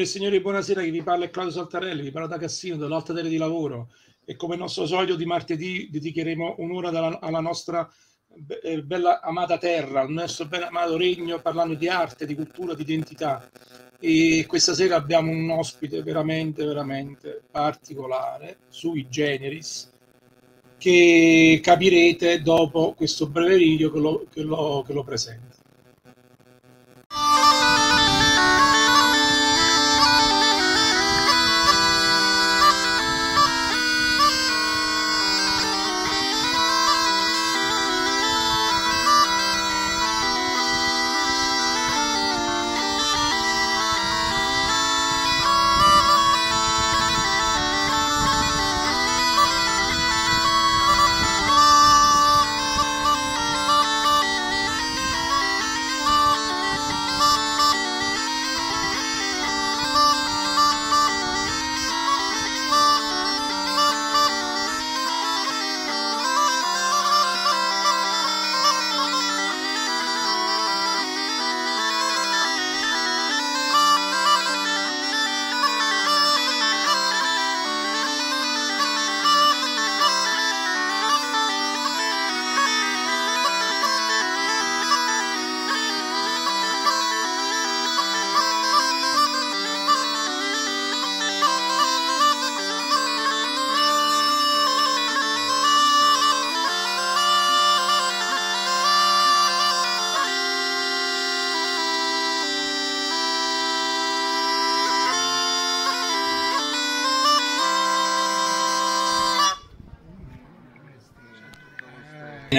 Signore e signori, buonasera. Chi vi parla è Claudio Saltarelli, vi parla da Cassino, dall'Alta Terra di Lavoro e come nostro solito di martedì dedicheremo un'ora dalla, alla nostra eh, bella amata terra, al nostro ben amato regno, parlando di arte, di cultura, di identità. E questa sera abbiamo un ospite veramente, veramente particolare, sui generis, che capirete dopo questo breve video che lo, che lo, che lo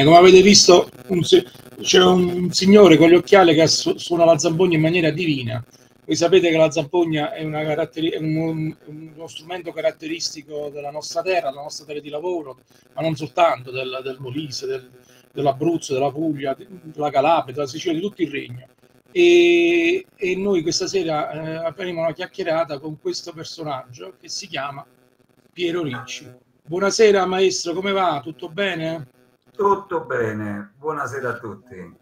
presenta. Come avete visto, c'è un signore con gli occhiali che suona la zampogna in maniera divina. Voi sapete che la zampogna è, è un, uno strumento caratteristico della nostra terra, della nostra terra di lavoro, ma non soltanto del, del Molise, del, dell'Abruzzo, della Puglia, della Calabria, della Sicilia, di tutto il regno. E, e noi questa sera eh, faremo una chiacchierata con questo personaggio che si chiama Piero Ricci. Buonasera maestro, come va? Tutto bene? Tutto bene, buonasera a tutti.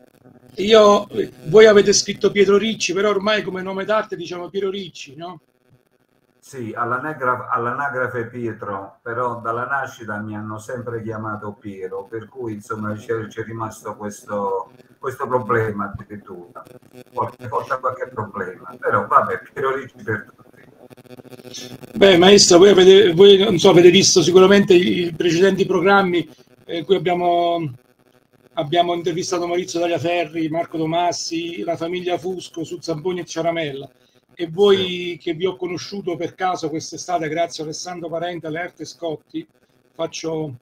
Io, voi avete scritto Pietro Ricci, però ormai come nome d'arte diciamo Piero Ricci, no? Sì, all'anagrafe Pietro, però dalla nascita mi hanno sempre chiamato Piero, per cui insomma c'è, c'è rimasto questo, questo problema addirittura, qualche volta qualche problema, però vabbè, Piero Ricci per tutti. Beh, maestra, voi avete, voi, non so, avete visto sicuramente i precedenti programmi in cui abbiamo, abbiamo intervistato Maurizio Tagliaferri, Marco Tomassi, la famiglia Fusco su Zamponi e Ciaramella. E voi che vi ho conosciuto per caso quest'estate, grazie a Alessandro Parente, alle Arte Scotti, faccio,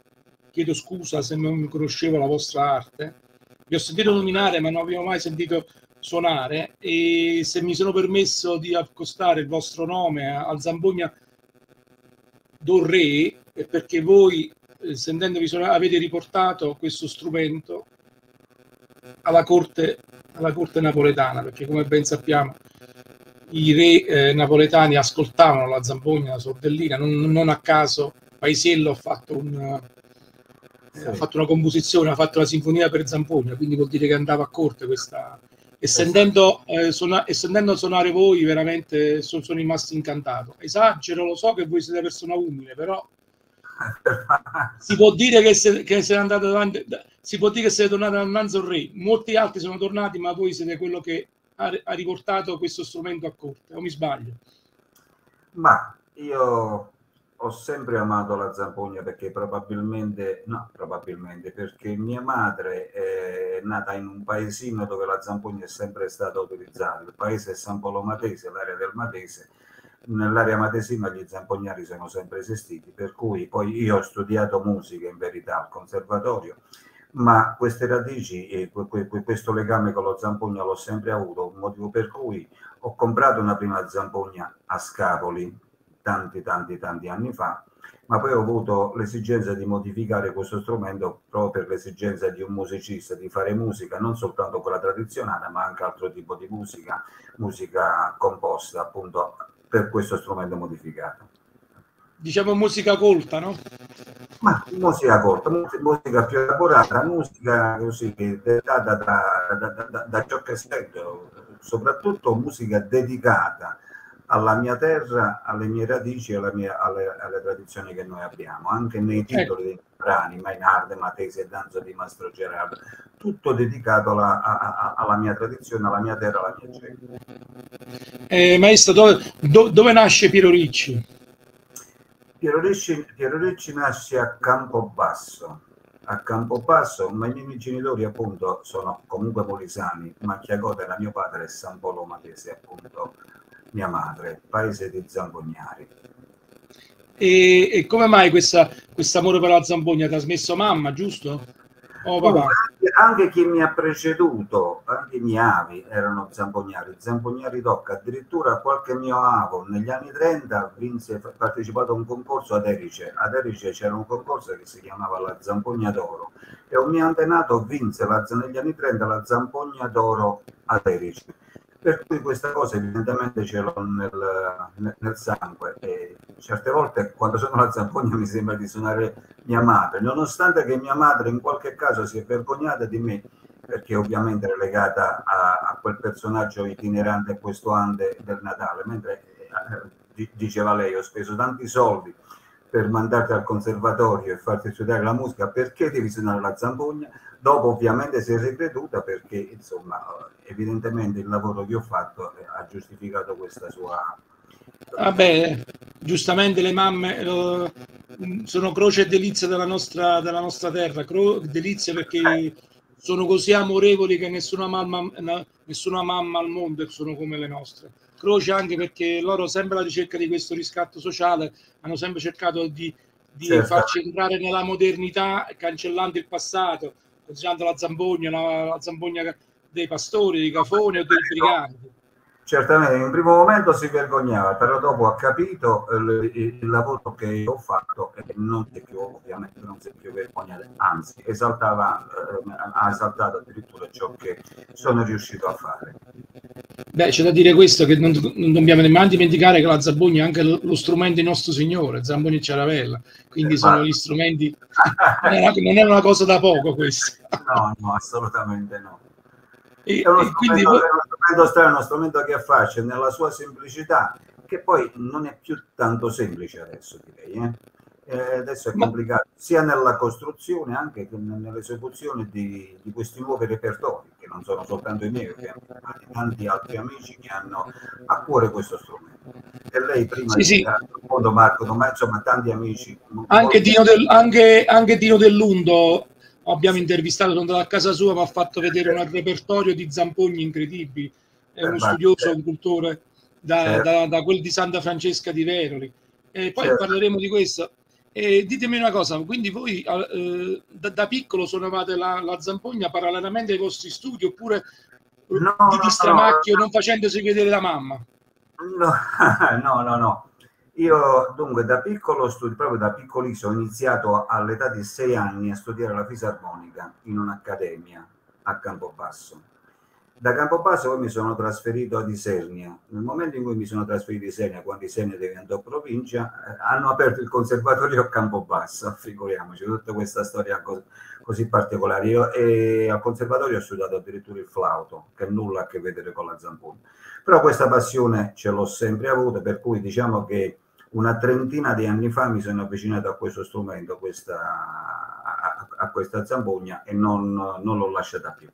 chiedo scusa se non conoscevo la vostra arte. Vi ho sentito nominare, ma non avevo mai sentito suonare. E se mi sono permesso di accostare il vostro nome al Zambogna Dorre, è perché voi eh, sentendovi suonare, avete riportato questo strumento alla corte, alla corte napoletana, perché come ben sappiamo i re eh, napoletani ascoltavano la zampogna, la sordellina, non, non a caso Paisiello ha fatto, un, eh, ha fatto, una composizione, ha fatto la sinfonia per zampogna, quindi vuol dire che andava a corte questa... E sentendo, eh, suona, e sentendo suonare voi veramente sono, sono rimasto incantato. Esagero, lo so che voi siete persona umile, però si può dire che, se, che siete andati davanti, si può dire che siete tornati al Nanzo. Molti altri sono tornati, ma voi siete quello che ha, ha riportato questo strumento a corte, o mi sbaglio? Ma io ho sempre amato la zampogna perché probabilmente, no, probabilmente perché mia madre è nata in un paesino dove la zampogna è sempre stata utilizzata. Il paese è San Polo Matese, l'area del Matese nell'area matesina gli zampognari sono sempre esistiti, per cui poi io ho studiato musica in verità al conservatorio, ma queste radici e questo legame con lo zampogna l'ho sempre avuto, motivo per cui ho comprato una prima zampogna a Scapoli tanti tanti tanti anni fa, ma poi ho avuto l'esigenza di modificare questo strumento proprio per l'esigenza di un musicista di fare musica, non soltanto quella tradizionale, ma anche altro tipo di musica, musica composta appunto per questo strumento modificato. Diciamo musica colta, no? Ma musica colta, musica più elaborata, musica così dettata da, da, da, da ciò che sento, soprattutto musica dedicata alla mia terra, alle mie radici e alle, alle, tradizioni che noi abbiamo, anche nei ecco. titoli dei brani, Mainarde, Matese e Danzo di Mastro Gerardo, tutto dedicato alla, a, alla, mia tradizione, alla mia terra, alla mia gente. Eh, maestro, dove, do, dove, nasce Piero Ricci? Piero Ricci, Piero Ricci nasce a Campobasso, a Campobasso, ma i miei genitori appunto sono comunque molisani, Macchiagoda era mio padre e San Polo Matese appunto mia madre, paese di Zambognari. E, e come mai questo amore per la Zambogna? ha trasmesso mamma, giusto? Oh, anche, anche, chi mi ha preceduto, anche i miei avi erano zampognari, zampognari tocca, addirittura qualche mio avo negli anni 30 vinse, partecipato a un concorso ad Erice, ad Erice c'era un concorso che si chiamava la Zampogna d'Oro e un mio antenato vinse la, negli anni 30 la Zampogna d'Oro ad Erice per cui questa cosa evidentemente ce l'ho nel, nel, sangue e certe volte quando sono alla zampogna mi sembra di suonare mia madre, nonostante che mia madre in qualche caso si è vergognata di me perché ovviamente è legata a, a quel personaggio itinerante e questo ande del Natale, mentre eh, diceva lei ho speso tanti soldi per mandarti al conservatorio e farti studiare la musica, perché devi suonare la zampogna? Dopo ovviamente si è ricreduta perché insomma evidentemente il lavoro che ho fatto ha giustificato questa sua... Vabbè, giustamente le mamme lo, sono croce e delizia della nostra, della nostra terra, cro, delizia perché sono così amorevoli che nessuna mamma, nessuna mamma al mondo sono come le nostre. Croce anche perché loro sempre alla ricerca di questo riscatto sociale hanno sempre cercato di, di certo. farci entrare nella modernità cancellando il passato, considerando la zambogna, la, la zambogna dei pastori, dei cafoni o dei briganti. Certamente, in un primo momento si vergognava, però dopo ha capito il, il lavoro che ho fatto e non si è più, ovviamente, non si è più vergognato, anzi, esaltava, eh, ha esaltato addirittura ciò che sono riuscito a fare. Beh, c'è da dire questo, che non, non dobbiamo nemmeno dimenticare che la Zambogna è anche lo, strumento di nostro Signore, Zambogna e Ciaravella, quindi eh, sono gli strumenti, non è, una cosa da poco questa. No, no, assolutamente no. E, è uno, strumento, quindi... è uno strumento strano, uno strumento che affascina nella sua semplicità, che poi non è più tanto semplice adesso, direi. Eh? Eh, adesso è complicato sia nella costruzione anche che nell'esecuzione di, di, questi nuovi repertori, che non sono soltanto i miei, ma tanti altri amici che hanno a cuore questo strumento. E lei prima sì, sì. modo Marco Domà, insomma tanti amici. Anche Dino, del, anche, anche Dino Dell'Undo abbiamo intervistato, sono andato a casa sua, mi ha fatto vedere un repertorio di zampogni incredibili, è uno studioso, un cultore da, certo. da, da, quel di Santa Francesca di Veroli. E poi certo. parleremo di questo. E ditemi una cosa, quindi voi eh, da, da, piccolo suonavate la, la, zampogna parallelamente ai vostri studi oppure no, di distramacchio no, no. non facendosi vedere da mamma? No, no, no, no. Io dunque da piccolo studio, proprio da piccolissimo, ho iniziato all'età di sei anni a studiare la fisarmonica in un'accademia a Campobasso. Da Campobasso poi mi sono trasferito ad Isernia. Nel momento in cui mi sono trasferito a Isernia, quando Isernia diventò provincia, eh, hanno aperto il conservatorio a Campobasso, figuriamoci, tutta questa storia così, particolare. Io e al conservatorio ho studiato addirittura il flauto, che nulla a che vedere con la zampogna. Però questa passione ce l'ho sempre avuta, per cui diciamo che una trentina di anni fa mi sono avvicinato a questo strumento, a questa, a, a questa zampogna e non, non, l'ho lasciata più.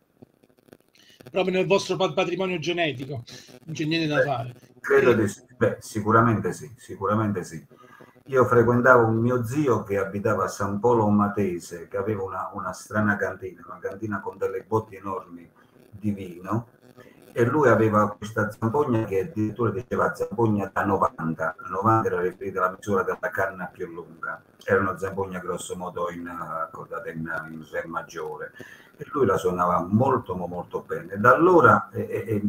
Proprio nel vostro patrimonio genetico, non c'è niente da fare. Credo di sì. Beh, sicuramente sì, sicuramente sì. Io frequentavo un mio zio che abitava a San Polo Matese, che aveva una, una strana cantina, una cantina con delle botti enormi di vino e lui aveva questa zampogna che addirittura diceva zampogna da 90, 90 era riferita alla misura della canna più lunga, era una zampogna grosso modo in, in, in re maggiore. E lui la suonava molto molto bene. Da allora è, è,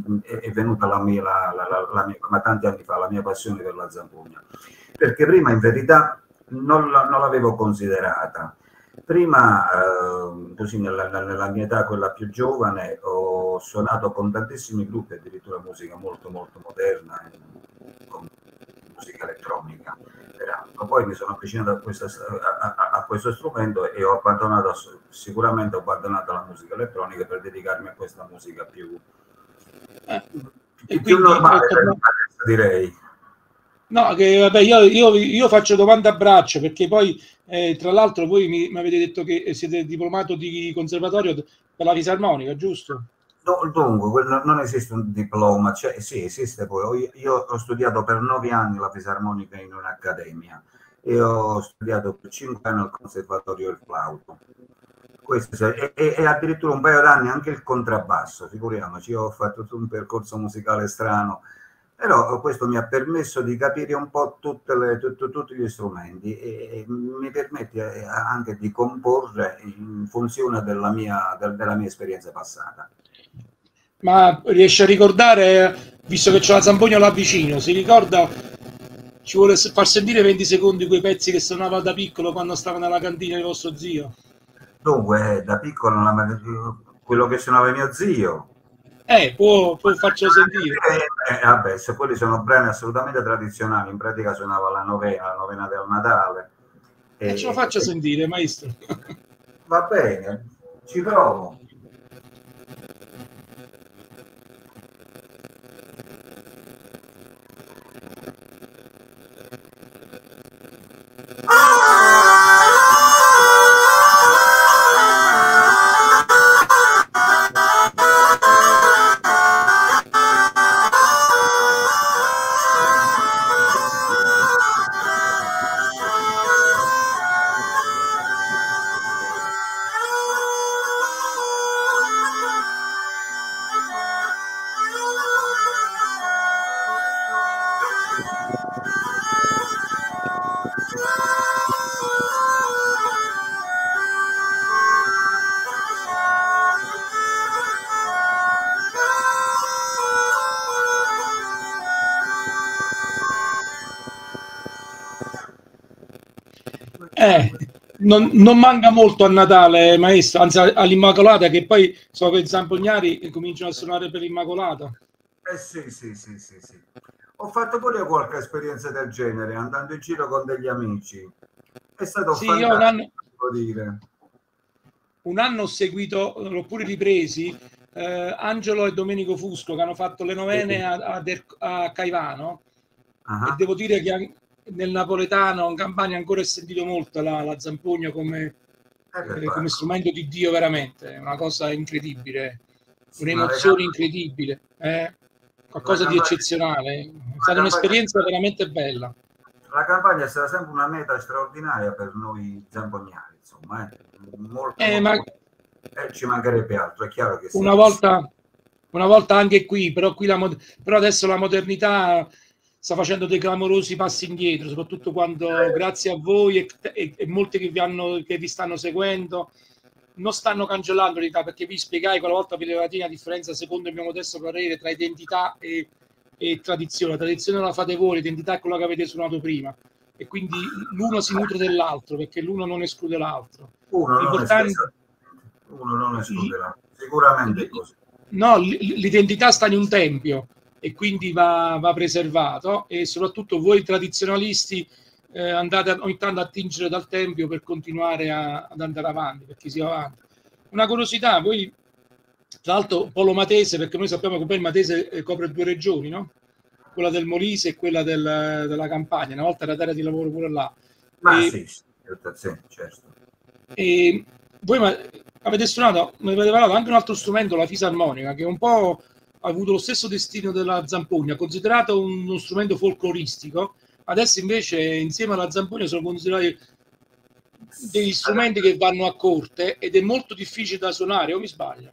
è venuta la mia, la, la, la mia, ma tanti anni fa, la mia passione per la zampogna, perché prima in verità non, non l'avevo considerata Prima, eh, così nella, nella, mia età, quella più giovane, ho suonato con tantissimi gruppi, addirittura musica molto molto moderna, con musica elettronica. Peraltro. Poi mi sono avvicinato a, questa, a, a, a, questo strumento e ho abbandonato, sicuramente ho abbandonato la musica elettronica per dedicarmi a questa musica più, eh, più, più normale, direi. No, che vabbè, io, io, io faccio domanda a braccio perché poi, eh, tra l'altro, voi mi, mi, avete detto che siete diplomato di conservatorio per la fisarmonica, giusto? No, dunque, non esiste un diploma, cioè, sì, esiste poi. Io ho studiato per nove anni la fisarmonica in un'accademia e ho studiato per cinque anni al conservatorio il flauto. Questo, e, e, addirittura un paio d'anni anche il contrabbasso, figuriamoci, ho fatto tutto un percorso musicale strano però questo mi ha permesso di capire un po' le, tutto, tutti gli strumenti e, mi permette eh, anche di comporre in funzione della mia, della mia esperienza passata. Ma riesce a ricordare, visto che c'è la Zampogna là vicino, si ricorda, ci vuole far sentire 20 secondi quei pezzi che suonava da piccolo quando stava nella cantina di vostro zio? Dunque, da piccolo quello che suonava mio zio, eh, può, può farcelo sentire. Eh, eh, vabbè, se quelli sono brani assolutamente tradizionali, in pratica suonava la novena, la novena del Natale. E eh, ce lo faccio sentire, maestro. Va bene, ci provo. Non, non, manca molto a Natale, maestro, anzi all'Immacolata, che poi so che i zampognari cominciano a suonare per l'Immacolata. Eh sì, sì, sì, sì, sì. Ho fatto pure qualche esperienza del genere, andando in giro con degli amici. È stato sì, fantastico, un anno, dire. Un anno ho seguito, l'ho pure ripresi, eh, Angelo e Domenico Fusco che hanno fatto le novene a, a, a Caivano. Uh-huh. E devo dire che nel napoletano in Campania ancora è sentito molto la, la zampogna come, eh, come strumento di Dio veramente, è una cosa incredibile, un'emozione incredibile, eh? qualcosa di eccezionale, è stata un'esperienza veramente bella. La campagna sarà sempre una meta straordinaria per noi zampognari, insomma, eh? molto, eh, molto, ma... Eh, ci mancherebbe altro, è chiaro che una volta, una volta anche qui, però, qui la, però adesso la modernità sta facendo dei clamorosi passi indietro, soprattutto quando grazie a voi e, e, e molti che vi, hanno, che vi stanno seguendo non stanno cancellando l'identità perché vi spiegai quella volta per la la differenza secondo il mio modesto parere tra identità e, e tradizione. La tradizione la fate voi, l'identità è quella che avete suonato prima e quindi l'uno si nutre dell'altro perché l'uno non esclude l'altro. Uno non, esclude, uno non esclude l'altro, sicuramente è così. No, l'identità sta in un tempio e quindi va, va preservato e soprattutto voi tradizionalisti eh, andate ogni tanto a tingere dal tempio per continuare a, ad andare avanti, perché si va avanti. Una curiosità, voi tra l'altro Polo Matese, perché noi sappiamo che poi il Matese eh, copre due regioni, no? quella del Molise e quella del, della Campania, una volta era terra di lavoro pure là. Ma e, sì, sì, certo. E voi ma, avete suonato, mi avete parlato anche un altro strumento, la fisarmonica, che è un po' ha avuto lo stesso destino della zampogna, considerato uno strumento folcloristico, adesso invece insieme alla zampogna sono considerati degli strumenti che vanno a corte ed è molto difficile da suonare, o mi sbaglio?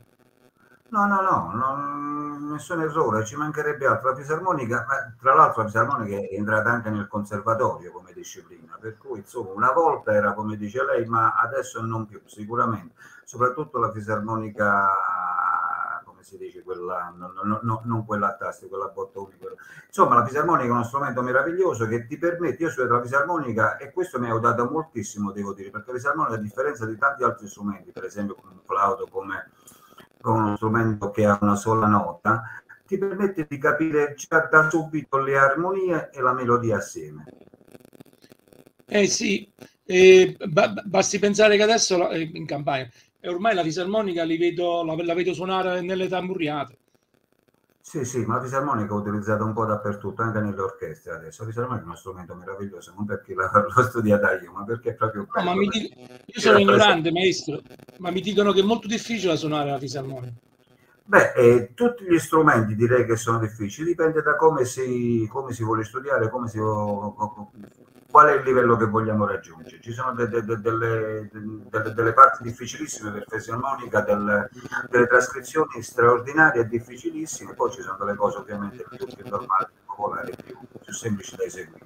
No, no, no, non, nessun errore, ci mancherebbe altro. La fisarmonica, tra l'altro la fisarmonica è entrata anche nel conservatorio come disciplina, per cui insomma una volta era come dice lei, ma adesso non più, sicuramente. Soprattutto la fisarmonica come si dice, quella, no, no, no, non quella a tasti, quella a bottoni. Quella. Insomma, la fisarmonica è uno strumento meraviglioso che ti permette, io studio la fisarmonica e questo mi ha aiutato moltissimo, devo dire, perché la fisarmonica, a differenza di tanti altri strumenti, per esempio come un flauto, come, come uno strumento che ha una sola nota, ti permette di capire già da subito le armonie e la melodia assieme. Eh sì, eh, basti pensare che adesso eh, in campagna e ormai la fisarmonica li vedo, la, la vedo suonare nelle tamburiate. Sì, sì, ma la fisarmonica è utilizzata un po' dappertutto, anche nelle orchestre adesso. La fisarmonica è uno strumento meraviglioso, non perché l'ho studiata io, ma perché è proprio. No, ma dico, io sono ignorante, maestro, ma mi dicono che è molto difficile suonare la fisarmonica. Beh, eh, tutti gli strumenti direi che sono difficili, dipende da come si, come si vuole studiare, come si, qual è il livello che vogliamo raggiungere. Ci sono de, de, de, delle, delle, parti difficilissime per fisarmonica, del, delle trascrizioni straordinarie e difficilissime, poi ci sono delle cose ovviamente più, più normali, più popolari, più, più semplici da eseguire.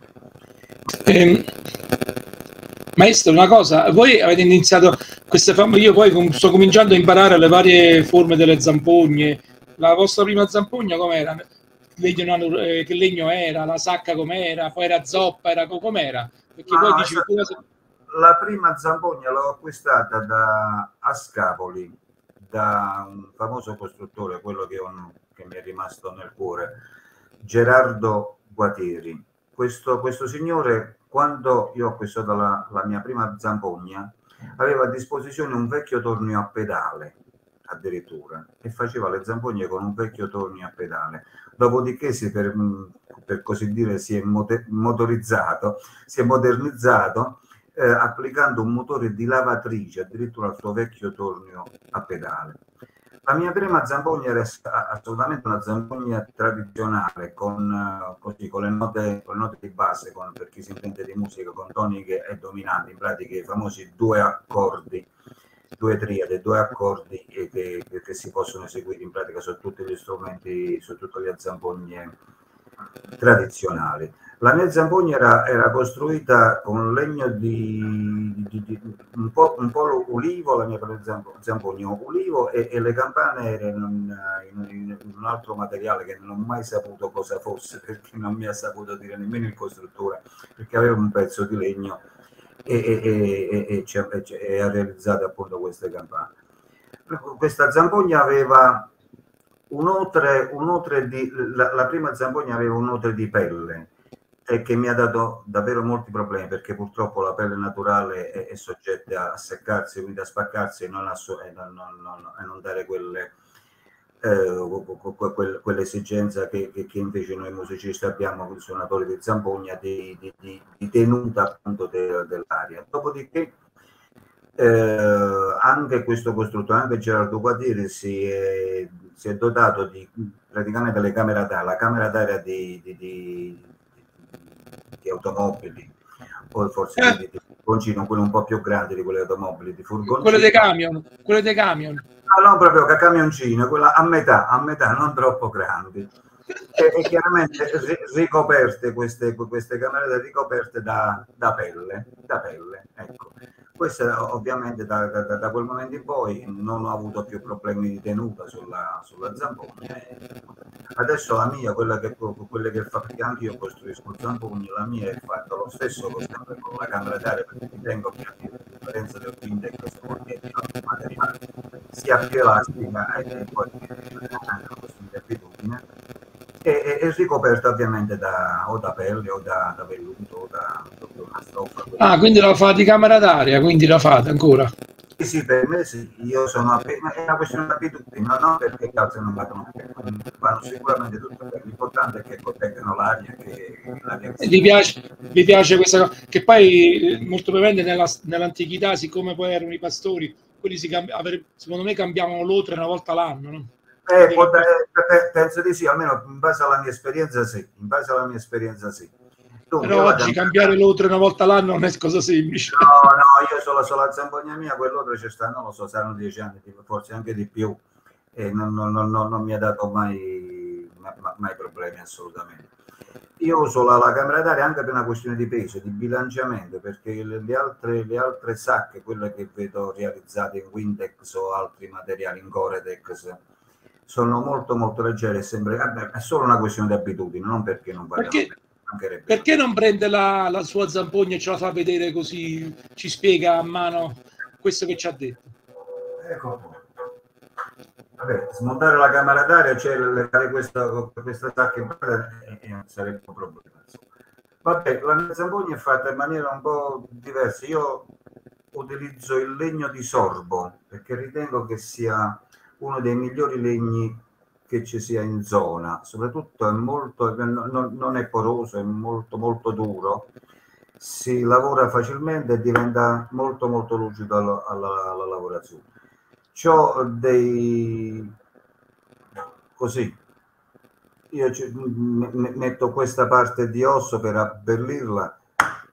Eh, maestro, una cosa, voi avete iniziato queste famose, io poi sto cominciando a imparare le varie forme delle zampogne. La vostra prima zampogna com'era? Legno, eh, che legno era? La sacca com'era? Poi era zoppa, era com'era? Perché no, poi dici, esatto. La prima zampogna l'ho acquistata da Ascapoli, da un famoso costruttore, quello che, ho, che mi è rimasto nel cuore, Gerardo Guatieri. Questo, questo signore, quando io ho acquistato la, la mia prima zampogna, aveva a disposizione un vecchio tornio a pedale addirittura e faceva le zampogne con un vecchio tornio a pedale. Dopodiché si per, per così dire si è motorizzato si è modernizzato eh, applicando un motore di lavatrice addirittura al suo vecchio tornio a pedale. La mia prima zampogna era assolutamente una zampogna tradizionale, con, così, con, le note, con, le note, di base, con, per chi si intende di musica, con toniche e dominanti, in pratica i famosi due accordi, due triade, due accordi che, che, che si possono eseguire in pratica su tutti gli strumenti, su tutte le zampogne tradizionali. La mia zampogna era, era costruita con legno di, di, di, un, po', un po' ulivo, la mia zampogna ulivo e, e, le campane erano in, in, in, un altro materiale che non ho mai saputo cosa fosse perché non mi ha saputo dire nemmeno il costruttore perché aveva un pezzo di legno e, e, e, e ha realizzato appunto queste campane. Questa zampogna aveva un otre, un otre di, la, la prima zampogna aveva un otre di pelle e che mi ha dato davvero molti problemi perché purtroppo la pelle naturale è, è soggetta a seccarsi, quindi a spaccarsi e non, a, non, non, non dare quelle, eh, quell'esigenza che, che, invece noi musicisti abbiamo, i suonatori di zampogna, di, di, di, di tenuta appunto de, dell'aria. Dopodiché eh, anche questo costruttore, anche Gerardo Guadieri si è, si è dotato di praticamente le camere d'aria, la camera d'aria di di automobili, poi forse eh. di, di furgoncino, quello un po' più grande di quelle automobili, di furgoncino. Quelle dei camion, quelle dei camion. No, non proprio che camioncino, quella a metà, a metà, non troppo grandi. E, e chiaramente ricoperte queste, queste camere ricoperte da, da pelle, da pelle, ecco. Questo ovviamente da, da, da, quel momento in poi non ho avuto più problemi di tenuta sulla, sulla zampogna. Adesso la mia, quella che, quelle che fa, perché anche io costruisco zampogni, la mia è fatta lo stesso con, la camera d'aria perché ritengo che a differenza del Quintex che è di materiale sia più elastica e poi anche una questione di abitudine è, è, ricoperta ovviamente da, o da pelle o da, da velluto o da, da una stoffa. Ah, quindi la fate di camera d'aria, quindi la fate ancora? Sì, sì, per me sì, io sono appena, è una questione di abitudine, non perché gli altri non vadano vanno sicuramente tutto bene, l'importante è che proteggano l'aria, che l'aria che vi, piace, vi piace questa cosa, che poi eh, molto probabilmente nella, nell'antichità, siccome poi erano i pastori, quelli si cambi, secondo me cambiavano l'otre una volta l'anno, no? Eh, dare, penso di sì, almeno in base alla mia esperienza sì, in base alla mia esperienza sì. Dunque, Però oggi cambiare l'otre una volta l'anno non è cosa semplice. No, no, io solo sulla zampogna mia, quell'otre c'è sta, non lo so, saranno dieci anni, forse anche di più, e non, non, non, non mi ha dato mai, mai, problemi assolutamente. Io uso la, la camera d'aria anche per una questione di peso, di bilanciamento, perché le, le, altre, le altre sacche, quelle che vedo realizzate in Wintex o altri materiali in Coretex, sono molto molto leggere sembra, è solo una questione di abitudine, non perché non vadano perché, perché non prende la, la, sua zampogna e ce la fa vedere così, ci spiega a mano questo che ci ha detto? Ecco. Vabbè, smontare la camera d'aria, cioè levare questa, questa tacca in eh, eh, sarebbe un problema. Vabbè, la mia zampogna è fatta in maniera un po' diversa. Io utilizzo il legno di sorbo perché ritengo che sia uno dei migliori legni che ci sia in zona, soprattutto è molto, non, non è poroso, è molto molto duro, si lavora facilmente e diventa molto molto lucido alla, alla, alla lavorazione. C'ho dei così io ci, metto questa parte di osso per abbellirla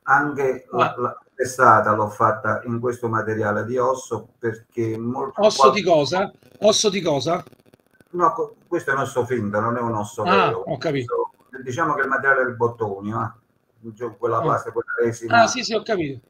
anche la, la testata l'ho fatta in questo materiale di osso perché molto osso qual... di cosa? osso di cosa? no questo è un osso finto non è un osso ah, vero ho capito diciamo che il materiale del bottoni eh? quella ah. plastica quella resina ah sì sì ho capito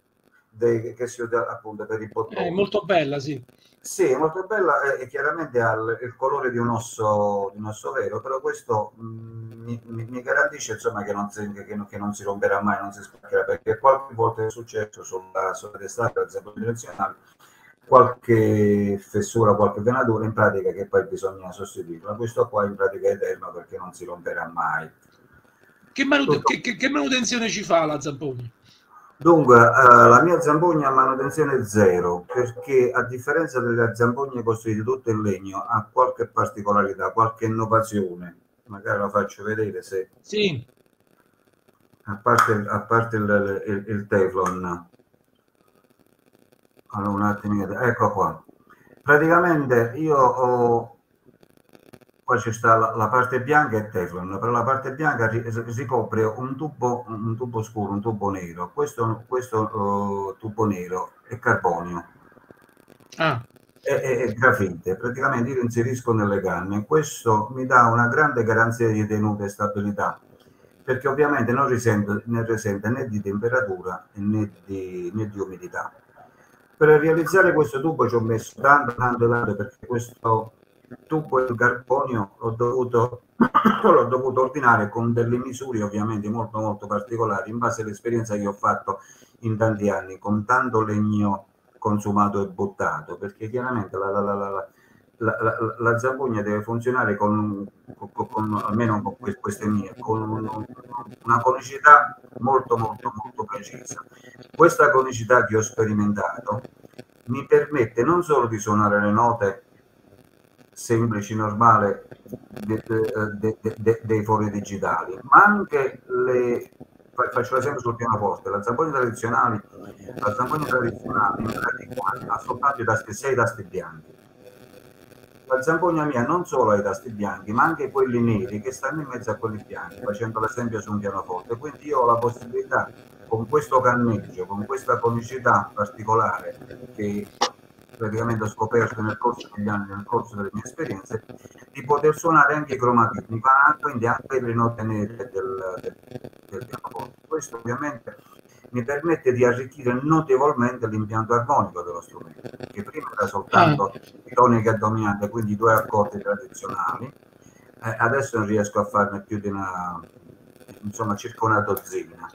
dei, che si usa appunto per i bottoni è molto bella sì sì, molto bella e, chiaramente ha il, colore di un, osso, di un osso vero, però questo mh, mm, mi, mi, garantisce insomma, che, non si, che, che, non si, romperà mai, non si spaccherà, perché qualche volta è successo sulla, sulla testata, per esempio direzionale, qualche fessura, qualche venatura in pratica che poi bisogna sostituirla. Questo qua in pratica è eterno perché non si romperà mai. Che, manut- che manutenzione ci fa la Zamponi? Dunque, eh, la mia zampogna ha manutenzione zero perché a differenza delle zampogne costruite tutte in legno ha qualche particolarità, qualche innovazione. Magari lo faccio vedere se... Sì. A parte, a parte il, il, il Teflon. Allora, un attimo, ecco qua. Praticamente io ho poi c'è sta la, la, parte bianca e Teflon, per la parte bianca si copre un tubo, un tubo scuro, un tubo nero. Questo, questo uh, tubo nero è carbonio. Ah. È, è, è, grafite, praticamente io lo inserisco nelle canne. Questo mi dà una grande garanzia di tenuta e stabilità, perché ovviamente non risente, ne risente né di temperatura né di, né di umidità. Per realizzare questo tubo ci ho messo tanto, tanto, tanto, perché questo tubo il carbonio l'ho dovuto, l'ho dovuto ordinare con delle misure ovviamente molto molto particolari in base all'esperienza che ho fatto in tanti anni con tanto legno consumato e buttato perché chiaramente la, la, la, la, la zampogna deve funzionare con, con, con, almeno con queste mie con una conicità molto molto molto precisa. Questa conicità che ho sperimentato mi permette non solo di suonare le note semplici, normale de, de, de, dei fori digitali, ma anche le faccio l'esempio sul pianoforte, la zampogna tradizionale, la zampogna tradizionale ha soltanto i tasti, sei tasti bianchi. La zampogna mia non solo ha i tasti bianchi, ma anche quelli neri che stanno in mezzo a quelli bianchi, facendo l'esempio su un pianoforte. Quindi io ho la possibilità, con questo canneggio, con questa conicità particolare che praticamente ho scoperto nel corso degli anni, nel corso delle mie esperienze, di poter suonare anche i cromatismi, ma quindi anche le note nere del, del, del pianoforte. Questo ovviamente mi permette di arricchire notevolmente l'impianto armonico dello strumento, che prima era soltanto ah. tonica dominante, quindi due accordi tradizionali, eh, adesso non riesco a farne più di una, insomma, circa una dozzina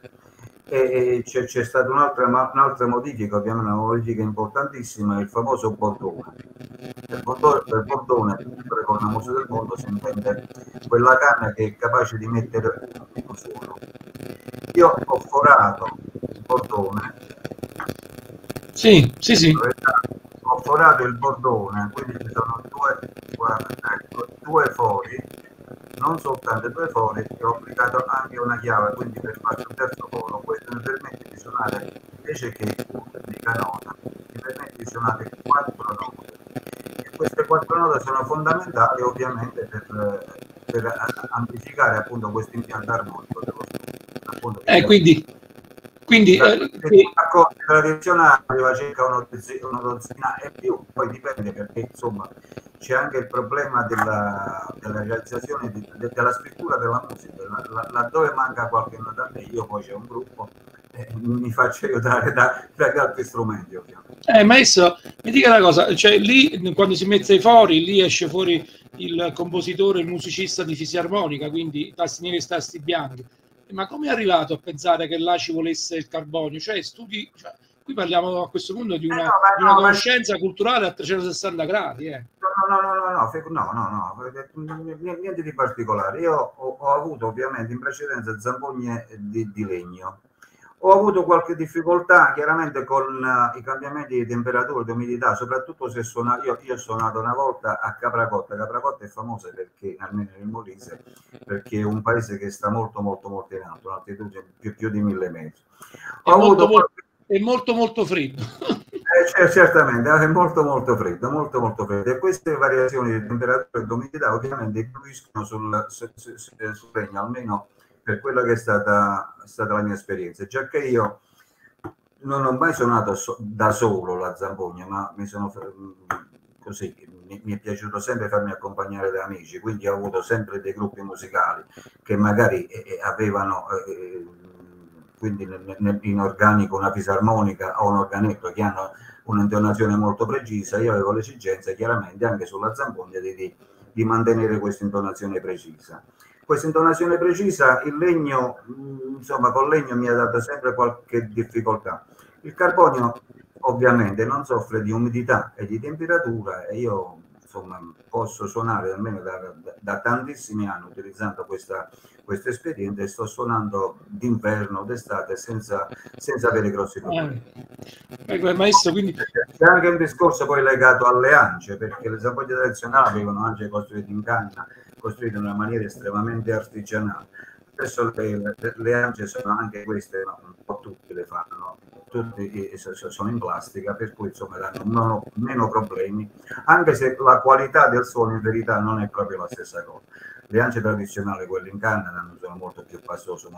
e c'è, c'è stata un'altra, un'altra, modifica, ovviamente una modifica importantissima, il famoso bordone. Per bordone, per bordone per con la musica del mondo si intende quella canna che è capace di mettere un suono. Io ho forato il bordone. Sì, sì, sì. Ho forato il bordone, quindi ci sono due, guarda, ecco, due fori non soltanto due fori, ho applicato anche una chiave, quindi per fare un terzo foro. Questo mi permette di suonare, invece che l'unica nota, mi permette di suonare quattro note. E queste quattro note sono fondamentali ovviamente per, per amplificare appunto questo impianto armonico dello strumento. Eh, quindi quindi eh, accordi tradizionali va circa una dozzina e più, poi dipende perché insomma c'è anche il problema della, della realizzazione di, de, della scrittura della musica, laddove manca qualche nota io poi c'è un gruppo e mi faccio aiutare da, dagli altri strumenti ovviamente. Eh, maestro, mi dica una cosa, cioè lì quando si mette i fori, lì esce fuori il compositore, il musicista di fisarmonica, quindi tasti neri e tasti bianchi Certo, ma come è arrivato a pensare che là ci volesse il carbonio? Cioè, studi, cioè, qui parliamo a questo punto di eh, una, eh no, di una no, conoscenza ma... culturale a 360 gradi. Eh. No, no, no, no, no, no, no, niente di particolare. Io ho, ho avuto ovviamente in precedenza zampogne di, di legno ho avuto qualche difficoltà chiaramente con uh, i cambiamenti di temperatura, di umidità, soprattutto se suona, io, io ho suonato una volta a Capracotta. Capracotta è famosa perché, almeno nel Molise, perché è un paese che sta molto molto molto in alto, un'altitudine più, più di mille metri. Ho è, avuto molto, qualche... è molto molto freddo. Eh, certamente, è molto molto freddo, molto molto freddo. E queste variazioni di temperatura e di umidità ovviamente influiscono sul, sul, sul, sul regno, almeno per quella che è stata, stata la mia esperienza, già che io non ho mai suonato so, da solo la zampogna, ma mi sono così, mi, mi, è piaciuto sempre farmi accompagnare da amici, quindi ho avuto sempre dei gruppi musicali che magari eh, avevano eh, quindi nel, nel, in organico una fisarmonica o un organetto che hanno un'intonazione molto precisa, io avevo l'esigenza chiaramente anche sulla zampogna di, di, di mantenere questa intonazione precisa questa intonazione precisa, il legno, mm, insomma, con legno mi ha dato sempre qualche difficoltà. Il carbonio ovviamente non soffre di umidità e di temperatura e io insomma, posso suonare almeno da, da, da tantissimi anni utilizzando questa, questo espediente e sto suonando d'inverno, d'estate senza, senza avere grossi problemi. Eh, maestro, quindi... C'è anche un discorso poi legato alle ance, perché le zampoglie tradizionali avevano ance costruite in canna costruite in una maniera estremamente artigianale. Adesso le, le ance sono anche queste, ma un po' tutti le fanno, tutti sono in plastica, per cui insomma danno meno, meno problemi, anche se la qualità del suono in verità non è proprio la stessa cosa. Le ance tradizionali, quelle in canna, sono molto più pastose,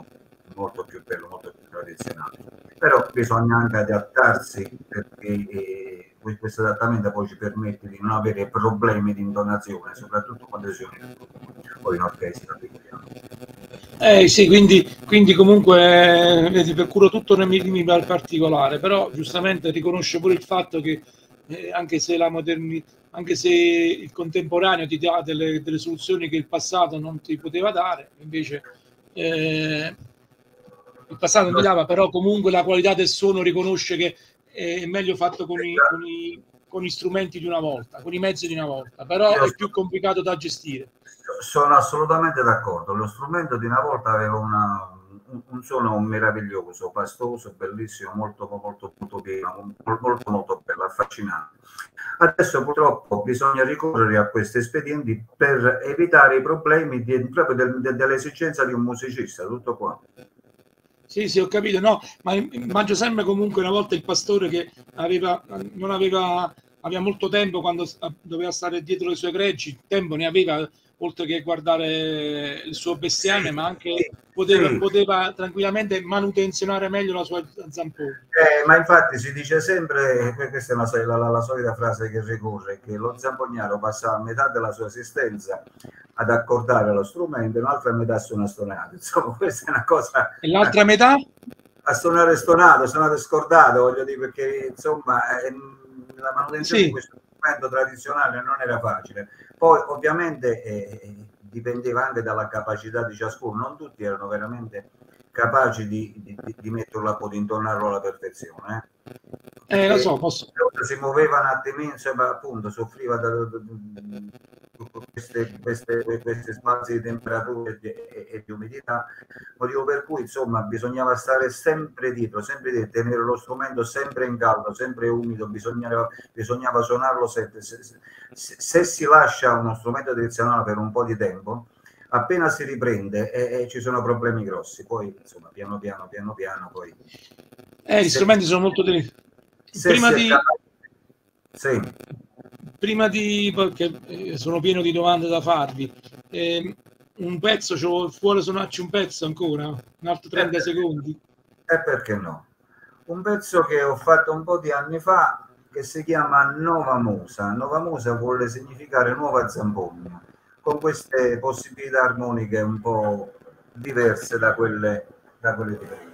molto più bello, molto più tradizionali. Però bisogna anche adattarsi perché eh, questo adattamento poi ci permette di non avere problemi di intonazione, soprattutto quando si poi in orchestra. Eh sì, quindi, quindi comunque eh, vedi, per curo tutto nei minimi particolare, però giustamente riconosce pure il fatto che eh, anche se anche se il contemporaneo ti dà delle, delle, soluzioni che il passato non ti poteva dare, invece eh, il passato non ti dava, però comunque la qualità del suono riconosce che è meglio fatto con i, con, i, con gli strumenti di una volta, con i mezzi di una volta, però è più complicato da gestire. Sono assolutamente d'accordo, lo strumento di una volta aveva una, un suono meraviglioso, pastoso, bellissimo, molto molto molto pieno, molto molto bello, affascinante. Adesso purtroppo bisogna ricorrere a questi espedienti per evitare i problemi di, proprio del, de, dell'esigenza di un musicista, tutto qua. Sì, sì, ho capito, no, ma immagino sempre comunque una volta il pastore che aveva, non aveva, aveva molto tempo quando doveva stare dietro le sue greggi, tempo ne aveva oltre che guardare il suo bestiame, ma anche poteva, poteva, tranquillamente manutenzionare meglio la sua zampona. Eh, ma infatti si dice sempre, questa è la, la, la, solita frase che ricorre, che lo zampognaro passa metà della sua esistenza ad accordare lo strumento e l'altra metà a suonare stonato. Insomma, questa è una cosa... E l'altra metà? A suonare stonato, suonare scordato, voglio dire, perché insomma eh, la manutenzione sì. di questo strumento tradizionale non era facile poi ovviamente eh, dipendeva anche dalla capacità di ciascuno, non tutti erano veramente capaci di, di, di metterlo a poter intonarlo alla perfezione. Eh, eh lo so, posso... Si muoveva un attimino, insomma, appunto, soffriva da, da, da queste, queste, questi spazi di temperatura e di, e di, umidità, motivo per cui insomma bisognava stare sempre dietro, sempre dietro, tenere lo strumento sempre in caldo, sempre umido, bisognava, bisognava suonarlo sempre. Se, se, se, si lascia uno strumento tradizionale per un po' di tempo, appena si riprende e, e ci sono problemi grossi, poi insomma piano piano, piano piano, poi... Eh, gli strumenti sono molto. Prima di... Sì prima di perché eh, sono pieno di domande da farvi eh, un pezzo cioè, vuole suonarci un pezzo ancora? Un altro 30 eh, secondi? e perché no? Un pezzo che ho fatto un po' di anni fa che si chiama Nova Musa. Nova Musa vuole significare nuova zampogna con queste possibilità armoniche un po' diverse da quelle da quelle di prima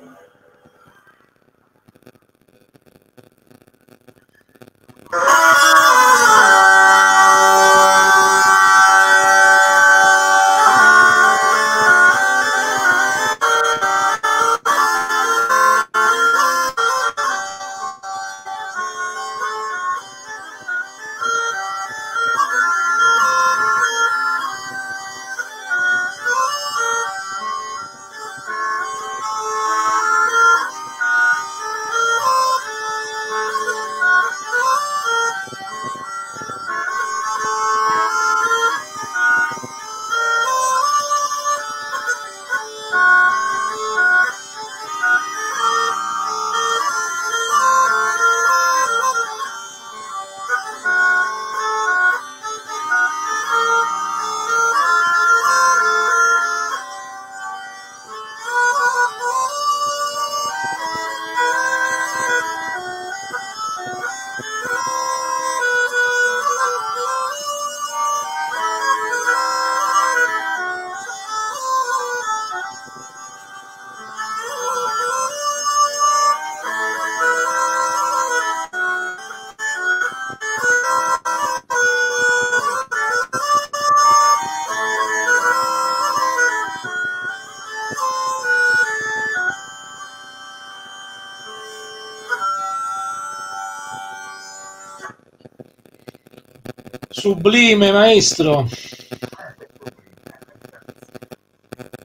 Sublime, maestro.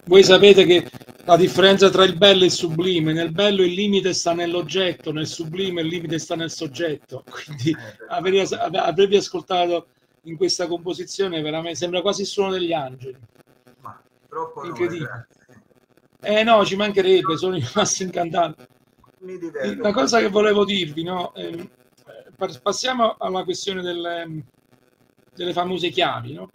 Voi sapete che la differenza tra il bello e il sublime, nel bello il limite sta nell'oggetto, nel sublime il limite sta nel soggetto. Quindi avervi ascoltato in questa composizione veramente sembra quasi il suono degli angeli. Ma troppo incredibile. Eh no, ci mancherebbe, sono rimasto incantato. La cosa che volevo dirvi, no? Eh, passiamo alla questione delle, delle famose chiavi. No?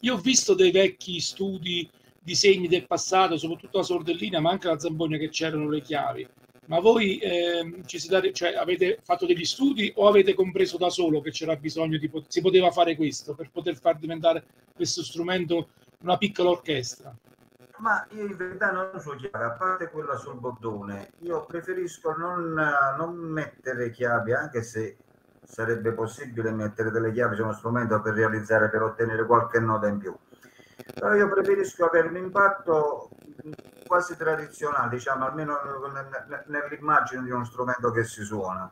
Io ho visto dei vecchi studi, disegni del passato, soprattutto la sordellina, ma anche la Zambogna che c'erano le chiavi. Ma voi eh, ci siete, cioè, avete fatto degli studi o avete compreso da solo che c'era bisogno di si poteva fare questo per poter far diventare questo strumento una piccola orchestra? Ma io in verità non uso chiave, a parte quella sul bottone, io preferisco non, non mettere chiavi, anche se sarebbe possibile mettere delle chiavi su uno strumento per realizzare, per ottenere qualche nota in più. Però io preferisco avere un impatto quasi tradizionale, diciamo, almeno nell'immagine di uno strumento che si suona.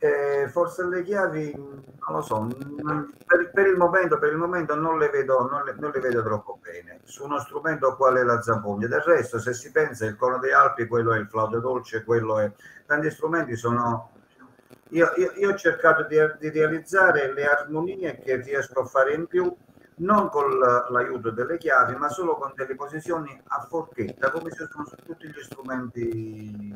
Eh, forse le chiavi, non lo so, per, per, il, momento, per il momento non le, vedo, non, le, non le vedo troppo bene. Su uno strumento quale la zampogna. Del resto, se si pensa, il cono dei Alpi, quello è il flauto dolce, quello è... Tanti strumenti sono... Io, io, io ho cercato di, di realizzare le armonie che riesco a fare in più non con l'aiuto delle chiavi, ma solo con delle posizioni a forchetta, come si usano su tutti gli strumenti,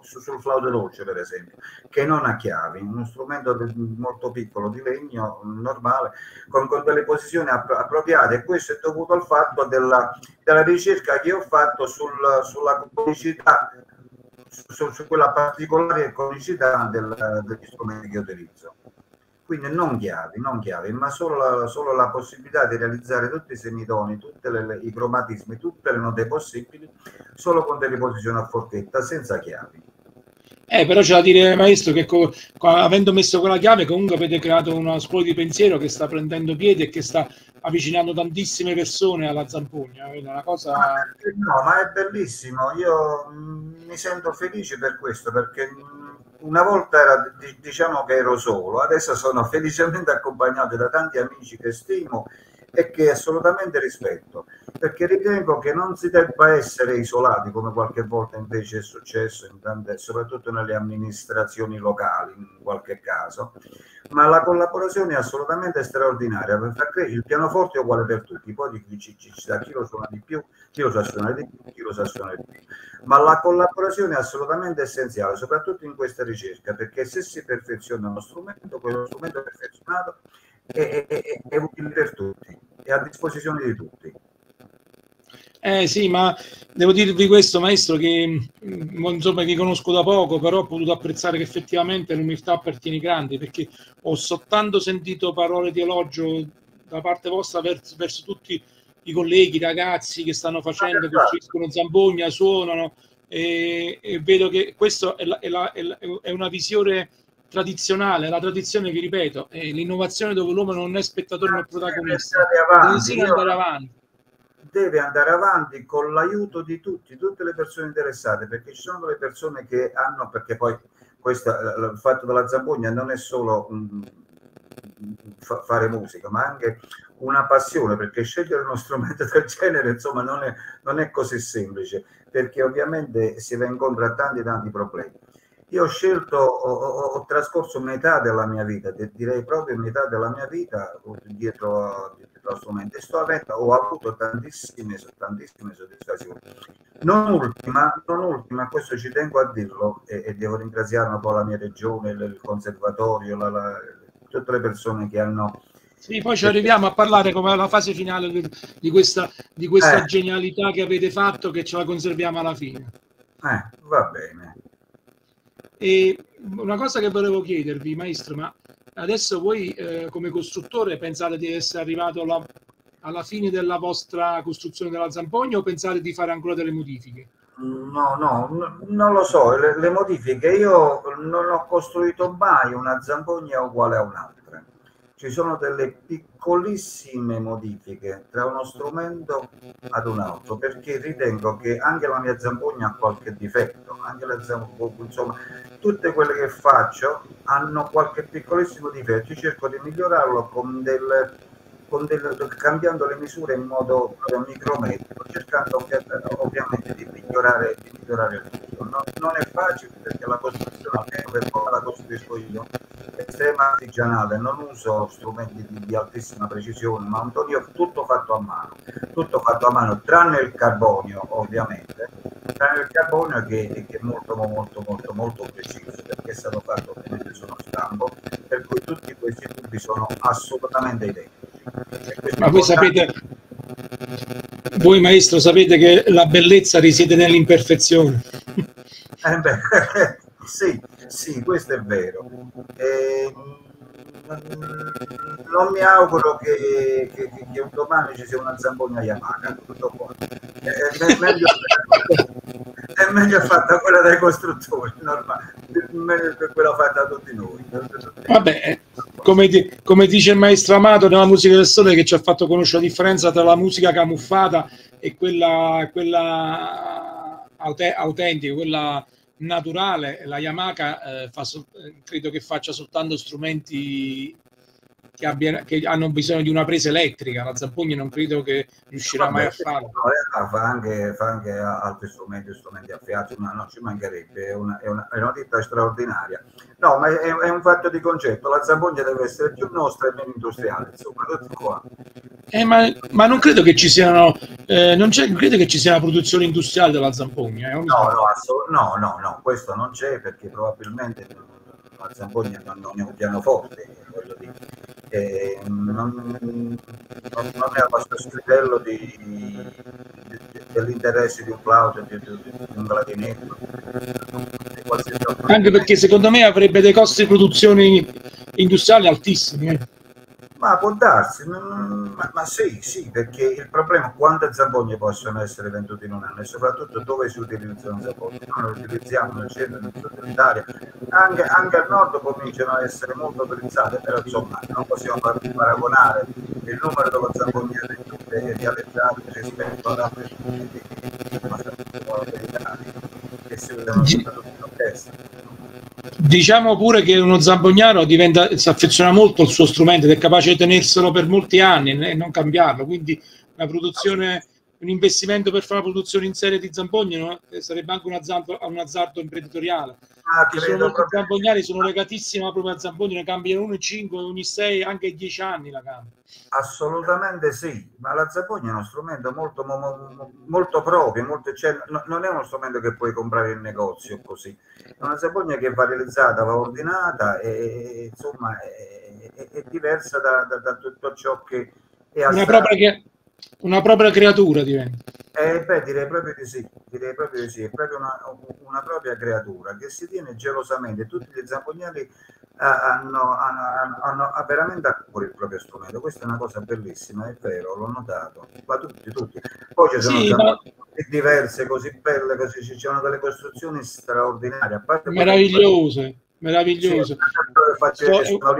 sul flauto dolce per esempio, che non ha chiavi, uno strumento molto piccolo di legno, normale, con, con delle posizioni appropriate. E questo è dovuto al fatto della, della ricerca che ho fatto sul, sulla conicità, su, su, quella particolare conicità del, degli strumenti che utilizzo quindi non chiavi, non chiavi, ma solo la, solo la possibilità di realizzare tutti i semitoni, tutti i cromatismi, tutte le note possibili, solo con delle posizioni a forchetta, senza chiavi. Eh, però c'è da dire, maestro, che co- avendo messo quella chiave, comunque avete creato una scuola di pensiero che sta prendendo piede e che sta avvicinando tantissime persone alla zampogna. È una cosa... Ma, no, ma è bellissimo. Io mh, mm, mi sento felice per questo, perché mh, mm, una volta era, diciamo che ero solo, adesso sono felicemente accompagnato da tanti amici che stimo e che assolutamente rispetto, perché ritengo che non si debba essere isolati come qualche volta invece è successo, in tante, soprattutto nelle amministrazioni locali in qualche caso, ma la collaborazione è assolutamente straordinaria, perché il pianoforte è uguale per tutti, poi ci, ci, ci sta chi lo suona di più, chi lo sa suonare di più, chi lo sa suonare di più, ma la collaborazione è assolutamente essenziale, soprattutto in questa ricerca, perché se si perfeziona uno strumento, quello strumento perfezionato è, è, è utile per tutti, è a disposizione di tutti. Eh sì, ma devo dirvi questo, maestro, che mm, insomma vi conosco da poco, però ho potuto apprezzare che effettivamente l'umiltà appartiene ai grandi, perché ho soltanto sentito parole di elogio da parte vostra verso, verso tutti i colleghi, i ragazzi che stanno facendo, ah, costruiscono Zambogna, suonano, e, e vedo che questa è, è, è una visione tradizionale, la tradizione che ripeto, è l'innovazione dove l'uomo non è spettatore ma protagonista, deve andare avanti. Deve andare avanti con l'aiuto di tutti, tutte le persone interessate, perché ci sono delle persone che hanno, perché poi questo, il fatto della zampogna non è solo un, fa, fare musica, ma anche una passione, perché scegliere uno strumento del genere insomma non è, non è così semplice, perché ovviamente si va incontro a tanti tanti problemi io ho scelto, ho, ho, ho, trascorso metà della mia vita, direi proprio metà della mia vita dietro, dietro lo strumento e sto avendo, ho avuto tantissime, tantissime soddisfazioni. Non ultima, non ultima, questo ci tengo a dirlo e, e devo ringraziare un po' la mia regione, il, il conservatorio, la, la, tutte le persone che hanno sì, poi ci arriviamo a parlare come alla fase finale di questa, di questa eh. genialità che avete fatto, che ce la conserviamo alla fine. Eh, va bene. E una cosa che volevo chiedervi, maestro, ma adesso voi eh, come costruttore pensate di essere arrivato alla, alla, fine della vostra costruzione della zampogna o pensate di fare ancora delle modifiche? No, no, non lo so, le, le modifiche, io non ho costruito mai una zampogna uguale a un'altra. Ci sono delle piccolissime modifiche tra uno strumento ad un altro perché ritengo che anche la mia zampogna ha qualche difetto. Anche la zampogna insomma tutte quelle che faccio hanno qualche piccolissimo difetto. Io cerco di migliorarlo con del del, cambiando le misure in modo micrometrico, cercando ovviamente di migliorare, di migliorare il tutto. Non, non, è facile perché la costruzione, almeno per come la costruisco io, è estrema artigianale, non uso strumenti di, di, altissima precisione, ma Antonio tutto fatto a mano, tutto fatto a mano, tranne il carbonio ovviamente, tranne il carbonio che, che è molto molto molto molto preciso perché è stato fatto ovviamente su uno stampo, per cui tutti questi tubi sono assolutamente identici. Ma voi sapete, voi maestro sapete che la bellezza risiede nell'imperfezione. Eh beh, sì, sì, questo è vero. Eh, non mi auguro che, che, che, un domani ci sia una zampogna Yamaha, tutto qua. È, è, meglio, è meglio fatta quella dai costruttori, normale, meglio che quella fatta da tutti noi. Vabbè, come, di, come, dice il maestro Amato nella musica del sole che ci ha fatto conoscere la differenza tra la musica camuffata e quella, quella autentica, quella naturale. La Yamaha eh, fa, credo che faccia soltanto strumenti che, abbia, che, hanno bisogno di una presa elettrica. La Zampogna non credo che riuscirà Vabbè, mai a farlo. No, fa, anche, fa anche altri strumenti, strumenti a fiato, ma non ci mancherebbe, è una, è una, è una ditta straordinaria. No, ma è, è, un fatto di concetto, la Zampogna deve essere più nostra e meno industriale, insomma, tutto qua. Eh, ma, ma, non credo che ci siano, eh, non, c'è, credo che ci sia una produzione industriale della Zampogna. Eh? No, no, no, no, no, questo non c'è perché probabilmente la Zampogna non, non è un pianoforte, voglio dire eh, non, non, è allo stesso livello di, di, dell'interesse di un flauto, di, di, di un clarinetto. Anche perché secondo me avrebbe dei costi di produzione industriali altissimi. Eh. Ma può darsi, ma, ma, sì, sì, perché il problema è quante zampogne possono essere vendute in un anno e soprattutto dove si utilizzano zampogne. Noi le utilizziamo nel centro e nel sud dell'Italia, anche, anche, al nord cominciano a essere molto utilizzate, però insomma non possiamo paragonare il numero delle zampogne realizzate rispetto ad altre che si usano soprattutto in orchestra diciamo pure che uno zambognaro diventa, si affeziona molto al suo strumento ed è capace di tenerselo per molti anni e non cambiarlo. Quindi una produzione, un investimento per fare una produzione in serie di zambogni no? sarebbe anche un azzardo, un azzardo imprenditoriale. Ah, sono molti zambognari, sono legatissimi alla propria zambogna, ne cambiano uno 5, ogni 6, anche 10 anni la cambiano. Assolutamente sì, ma la zampogna è uno strumento molto, molto proprio, molto non è uno strumento che puoi comprare in negozio così, è una zampogna che va realizzata, va ordinata e insomma è, è, è diversa da, da, da, tutto ciò che è una propria, una propria creatura diventa. Eh, beh, direi proprio di sì, direi proprio di sì, è proprio una, una propria creatura che si tiene gelosamente, tutti gli zampognari hanno, hanno, hanno, veramente a cuore il proprio strumento. Questa è una cosa bellissima, è vero, l'ho notato. Ma tutti, tutti. Poi ci sono sì, ma... diverse, così belle, così ci sono delle costruzioni straordinarie. A parte meravigliose, meravigliose. Sì, so, sono,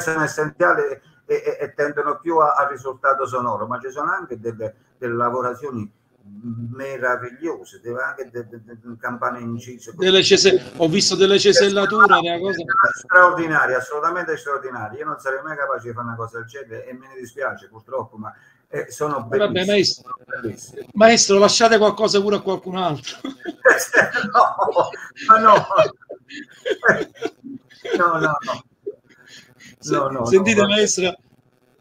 sono essenziali e, e, tendono più al risultato sonoro, ma ci sono anche delle, delle lavorazioni meravigliose, deve anche de, de, de, campane incise. Cese, ho visto delle cesellature, una cosa... straordinaria, assolutamente straordinaria. Io non sarei mai capace di fare una cosa del genere e me ne dispiace purtroppo, ma eh, sono bellissime. Vabbè, maestro, maestro, lasciate qualcosa pure a qualcun altro. no, ma no. No, no, no. No, no, Sentite, no, maestro,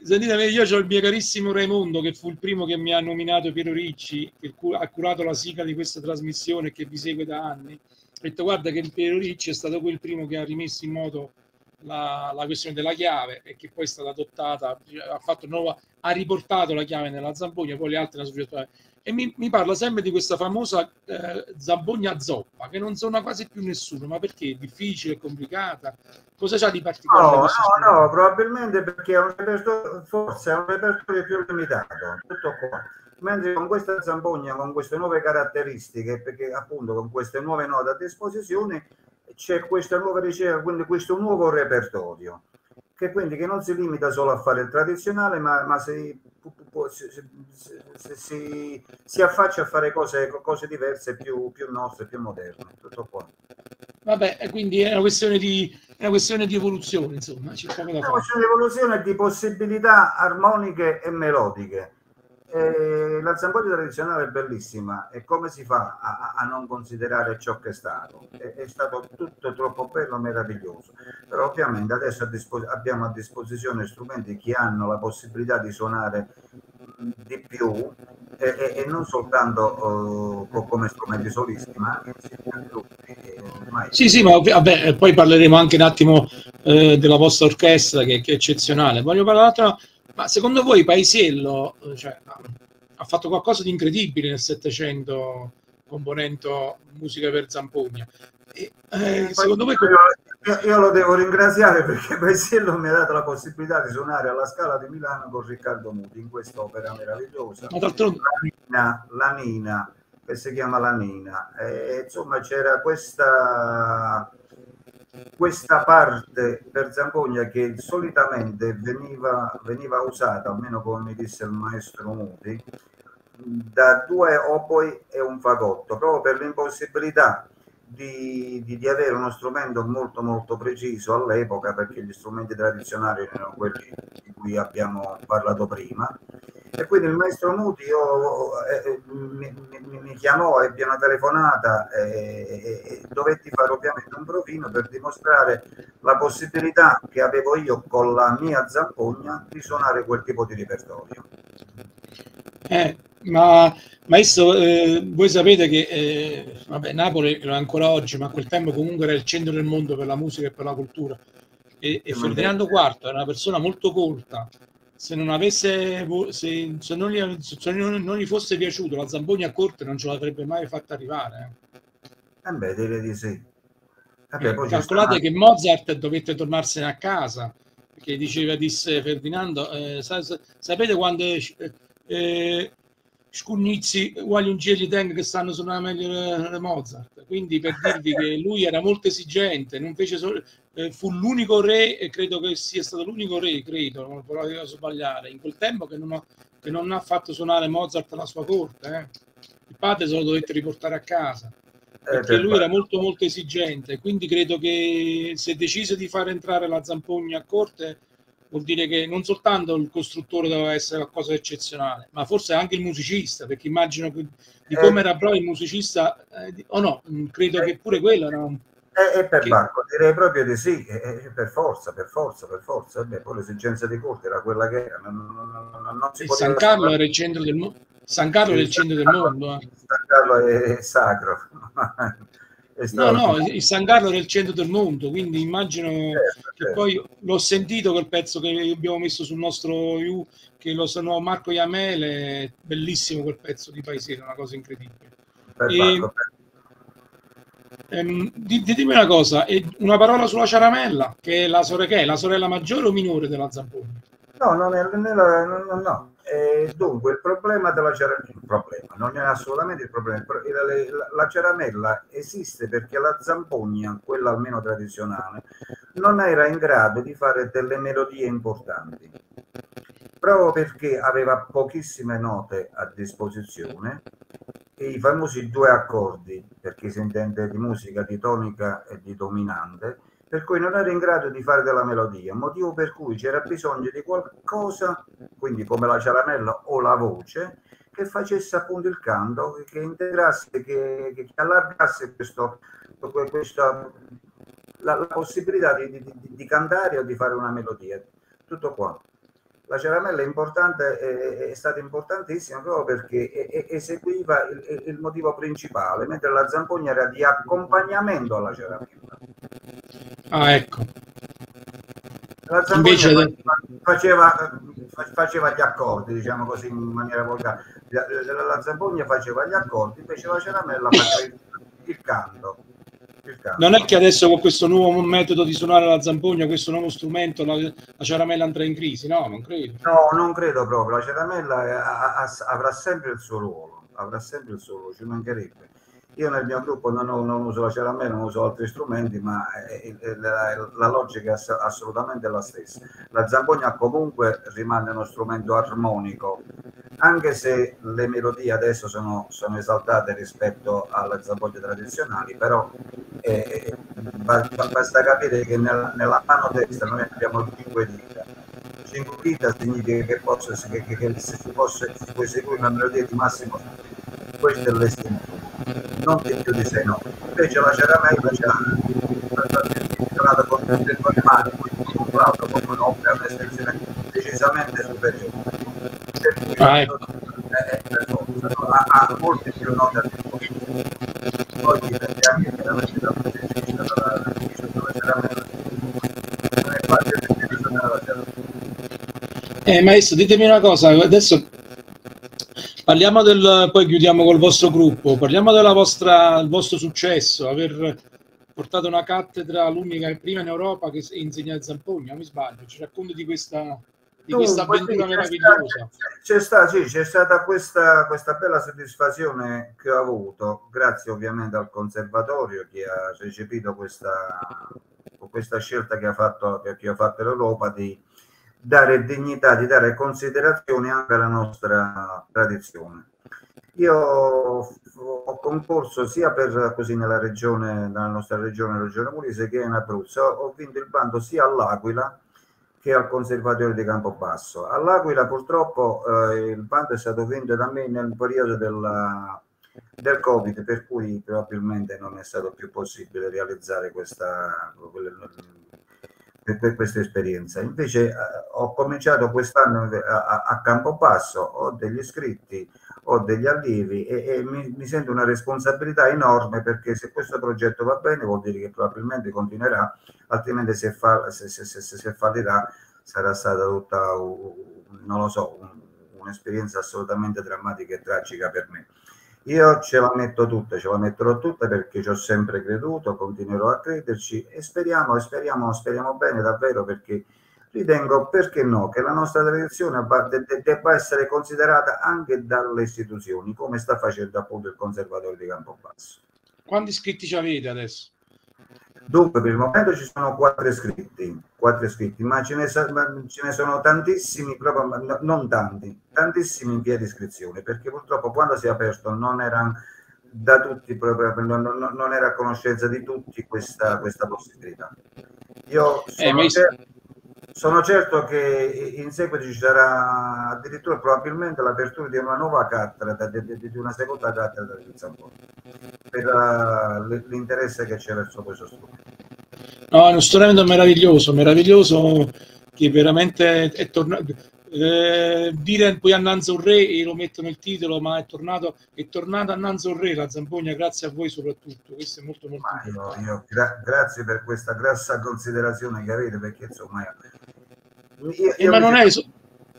Sentite, io ho il mio carissimo Raimondo che fu il primo che mi ha nominato Piero Ricci, che ha curato la sigla di questa trasmissione che vi segue da anni. Ha detto guarda che il Piero Ricci è stato quel primo che ha rimesso in moto la, la, questione della chiave e che poi è stata adottata, ha, fatto nuova, ha riportato la chiave nella zampogna, poi le altre la società. E mi, mi, parla sempre di questa famosa eh, zampogna zoppa che non suona quasi più nessuno ma perché è difficile, complicata? Cosa c'ha di particolare? no, no, no, probabilmente perché è un repertorio forse è un repertorio più limitato tutto qua. Mentre con questa zampogna con queste nuove caratteristiche perché appunto con queste nuove note a disposizione c'è questa nuova ricerca quindi questo nuovo repertorio che quindi che non si limita solo a fare il tradizionale, ma, ma si, si, si, si, affaccia a fare cose, cose diverse, più, più, nostre, più moderne. Tutto qua. Vabbè, quindi è una questione di, una questione di evoluzione, insomma. C'è è una questione di evoluzione e di possibilità armoniche e melodiche eh, la zampoglia tradizionale è bellissima e come si fa a, a non considerare ciò che è stato? È, è, stato tutto troppo bello, meraviglioso, però ovviamente adesso a abbiamo a disposizione strumenti che hanno la possibilità di suonare di più e, e, non soltanto uh, come strumenti solisti, ma anche insieme a gruppi. Sì, sì, ma vabbè, poi parleremo anche un attimo eh, della vostra orchestra che, che, è eccezionale. Voglio parlare un attimo ma secondo voi Paisiello cioè, ha fatto qualcosa di incredibile nel Settecento componendo musica per Zampogna? E, eh, secondo voi... Io, io, lo devo ringraziare perché Paisiello mi ha dato la possibilità di suonare alla Scala di Milano con Riccardo Muti in quest'opera meravigliosa. Ma d'altronde... La Nina, la Nina, che si chiama La Nina. E, insomma c'era questa questa parte per Zampogna che solitamente veniva, veniva usata, almeno come disse il maestro Muti, da due opoi e un fagotto, proprio per l'impossibilità di, di, di, avere uno strumento molto molto preciso all'epoca, perché gli strumenti tradizionali erano quelli di cui abbiamo parlato prima, e quindi il maestro Muti io, eh, eh mi, mi, mi, chiamò, ebbi una telefonata e, e, e, dovetti fare ovviamente un provino per dimostrare la possibilità che avevo io con la mia zampogna di suonare quel tipo di repertorio. Eh, ma maestro, eh, voi sapete che eh, vabbè, Napoli lo è ancora oggi, ma a quel tempo comunque era il centro del mondo per la musica e per la cultura. E, e Ferdinando IV era una persona molto colta, se non avesse se, se, non, gli, se non, gli, fosse piaciuto la Zambogna a corte non ce l'avrebbe mai fatta arrivare eh, eh beh direi di sì. Vabbè, eh, calcolate che Mozart dovette tornarsene a casa perché diceva disse Ferdinando eh, sapete quando eh, Scugnizzi uguali un giro tengo che stanno suonando meglio di Mozart quindi per dirvi che lui era molto esigente non fece solo, eh, fu l'unico re e credo che sia stato l'unico re credo non volevo sbagliare in quel tempo che non, ha, che non ha fatto suonare Mozart alla sua corte eh. il padre se lo dovette riportare a casa eh, perché lui era molto molto esigente quindi credo che se decise di far entrare la Zampogna a corte vuol dire che non soltanto il costruttore doveva essere qualcosa di eccezionale, ma forse anche il musicista, perché immagino che, di come era bravo il musicista, eh, o no, mm, credo che pure quello era un... E, e per che... Bacco direi proprio di sì, e, per forza, per forza, per forza. Beh, poi l'esigenza di corte era quella che era. Non, non, non, non si San Carlo era il centro del mondo. San Carlo è il centro del mondo. Eh. San Carlo è sacro. No, no, il San Carlo era il centro del mondo, quindi immagino certo, che certo. poi l'ho sentito quel pezzo che abbiamo messo sul nostro You, che lo sono Marco Iamele, bellissimo quel pezzo di Paesino, una cosa incredibile. E, ehm, ditemi una cosa, una parola sulla Ciaramella, che è la, sorella, che è la sorella maggiore o minore della Zamponi? No, non è, no, no, no. Eh, dunque, il problema della ceramella, problema, non è assolutamente il problema, la, la ceramella esiste perché la zampogna, quella almeno tradizionale, non era in grado di fare delle melodie importanti, proprio perché aveva pochissime note a disposizione e i famosi due accordi, perché si intende di musica di tonica e di dominante, per cui non era in grado di fare della melodia, motivo per cui c'era bisogno di qualcosa, quindi come la ciaramella o la voce, che facesse appunto il canto, che integrasse, che, che allargasse questo, questa, la, la possibilità di, di, di, cantare o di fare una melodia. Tutto qua. La ceramella è, è, è stata importantissima proprio perché eseguiva il, il, motivo principale, mentre la zampogna era di accompagnamento alla ceramella. Ah, ecco. Invece... faceva, faceva, gli accordi, diciamo così in maniera volgare. La, la, la zampogna faceva gli accordi, invece la ceramella faceva il, il canto. Non è che adesso con questo nuovo metodo di suonare la zampogna, questo nuovo strumento, la, la ceramella andrà in crisi, no? Non credo. No, non credo proprio. La ceramella ha, avrà sempre il suo ruolo, avrà sempre il suo ruolo, ci mancherebbe. Io nel mio gruppo non, ho, non uso la ceramè, non uso altri strumenti, ma è, è, la, la, logica è assolutamente la stessa. La zampogna comunque rimane uno strumento armonico, anche se le melodie adesso sono, sono esaltate rispetto alle zampogne tradizionali, però eh, basta capire che nella, nella mano destra noi abbiamo cinque dita. Cinque dita significa che, posso, che, che, che se si, può eseguire una melodia di massimo questo è l'estinzione non più di 6 note. Invece la ceramella c'è la con tutte e due le mani, quindi con l'altro con un'opera un'estensione decisamente superiore. Ah, ecco. è, per forza, no? ha, ha molti più note a disposizione. Poi dipende anche chiaramente dal musicista, dalla ceramella. Non è facile utilizzare la ceramella. Eh, maestro, ditemi una cosa, adesso Parliamo del, poi chiudiamo col vostro gruppo, parliamo del vostro successo, aver portato una cattedra, l'unica prima in Europa che insegna il zampogna, mi sbaglio, ci racconti di questa, di questa avventura meravigliosa. C'è, stata, sì, c'è stata questa, questa, bella soddisfazione che ho avuto, grazie ovviamente al conservatorio che ha recepito questa, questa scelta che ha fatto, che ha fatto l'Europa di dare dignità, di dare considerazione anche alla nostra tradizione. Io ho concorso sia per così nella regione, nella nostra regione, regione Molise, che in Abruzzo. Ho vinto il bando sia all'Aquila che al Conservatorio di Campobasso. All'Aquila purtroppo eh, il bando è stato vinto da me nel periodo della, del Covid, per cui probabilmente non è stato più possibile realizzare questa, per, per questa esperienza. Invece eh, ho cominciato quest'anno a, a Campobasso, ho degli iscritti, ho degli allievi e, e mi, mi, sento una responsabilità enorme perché se questo progetto va bene vuol dire che probabilmente continuerà, altrimenti se, fa, se, se, se, se fallirà sarà stata tutta, non lo so, un'esperienza assolutamente drammatica e tragica per me. Io ce la metto tutta, ce la metterò tutta perché ci ho sempre creduto, continuerò a crederci e speriamo, speriamo, speriamo bene davvero perché ritengo, perché no, che la nostra tradizione debba essere considerata anche dalle istituzioni, come sta facendo appunto il Conservatorio di Campobasso. Quanti iscritti ci avete adesso? Dunque, per il momento ci sono quattro iscritti, quattro iscritti ma ce ne, ce ne sono tantissimi, proprio, non tanti, tantissimi in via di iscrizione, perché purtroppo quando si è aperto non era da tutti proprio, non, non era a conoscenza di tutti questa, questa possibilità. Io eh, sono, eh, certo, sono certo che in seguito ci sarà addirittura probabilmente l'apertura di una nuova cattedra, di, di, una seconda cattedra di Zampone, per l'interesse che c'è verso questo strumento. No, è uno strumento meraviglioso, meraviglioso che veramente è tornato. Eh, dire poi annanza un re e lo metto nel titolo, ma è tornato, è tornato annanza un re la Zampogna, grazie a voi soprattutto. Questo è molto molto io, io, gra grazie per questa grassa considerazione che avete, perché insomma io, io eh, ma non è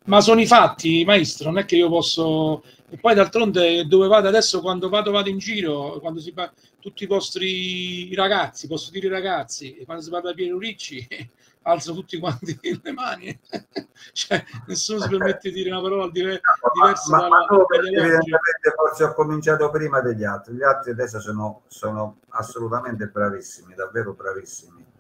ma sono i fatti, maestro, non è che io posso e poi d'altronde dove vado adesso quando vado vado in giro, quando si fa tutti i vostri ragazzi, posso dire ragazzi, quando si parla di Piero Ricci alzo tutti quanti le mani, cioè nessuno si permette di dire una parola diver- diversa ma, ma, ma evidentemente forse ho cominciato prima degli altri, gli altri adesso sono, sono assolutamente bravissimi, davvero bravissimi.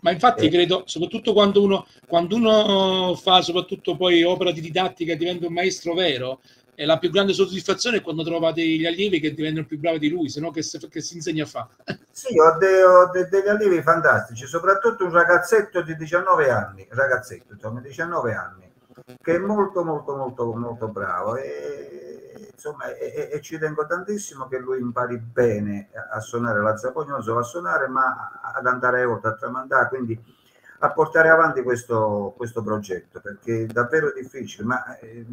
Ma infatti eh. credo, soprattutto quando uno, quando uno fa soprattutto poi opera di didattica e diventa un maestro vero, e la più grande soddisfazione è quando trova degli allievi che diventano più bravi di lui, se no che, che, si insegna a fare. Sì, ho, de, ho de, degli allievi fantastici, soprattutto un ragazzetto di 19 anni, ragazzetto, insomma, 19 anni, che è molto, molto, molto, molto bravo e, insomma, e, e ci tengo tantissimo che lui impari bene a suonare la zapogna, non solo a suonare, ma ad andare oltre, a tramandare, quindi a portare avanti questo, questo progetto, perché è davvero difficile, ma... Eh,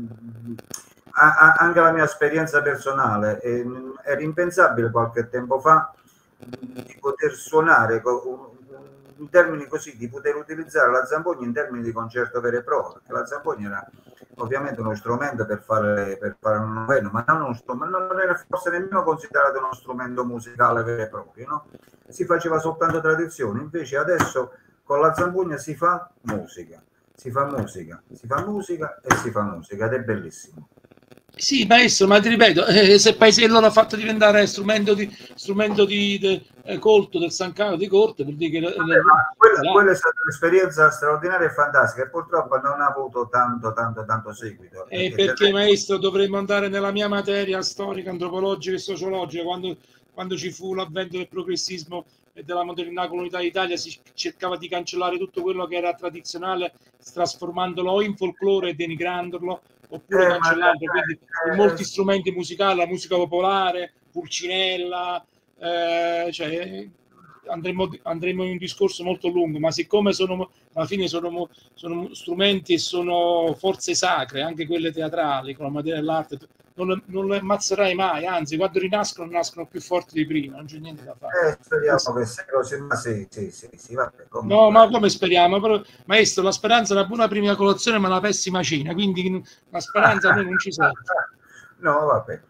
anche la mia esperienza personale, era impensabile qualche tempo fa di poter suonare in termini così, di poter utilizzare la zampogna in termini di concerto vero e proprio, perché la zampogna era ovviamente uno strumento per fare, per fare un noveno, ma non, uno strumento, non era forse nemmeno considerato uno strumento musicale vero e proprio, no? si faceva soltanto tradizione, invece adesso con la zampogna si fa musica, si fa musica, si fa musica e si fa musica ed è bellissimo. Sì, maestro, ma ti ripeto, eh, se paesello l'ha fatto diventare strumento di, strumento di, de, eh, colto del San Carlo di corte, vuol dire che... Vabbè, quella, quella, è stata un'esperienza straordinaria e fantastica e purtroppo non ha avuto tanto, tanto, tanto seguito. E perché, perché maestro dovremmo andare nella mia materia storica, antropologica e sociologica, quando, quando ci fu l'avvento del progressismo e della modernità comunità d'Italia si cercava di cancellare tutto quello che era tradizionale trasformandolo in folklore e denigrandolo oppure eh, cancellando quindi eh, molti strumenti musicali, la musica popolare, Pulcinella, eh, cioè, andremo, andremo, in un discorso molto lungo, ma siccome sono, alla fine sono, sono strumenti e sono forze sacre, anche quelle teatrali, con la materia dell'arte, non, non le ammazzerai mai, anzi, quando rinascono, nascono più forti di prima, non c'è niente da fare. Eh, speriamo sì. che sia così, ma sì, sì, sì, sì vabbè, No, ma come speriamo? Però, maestro, la speranza è una buona prima colazione, ma una pessima cena, quindi la speranza noi non ci serve. no, vabbè.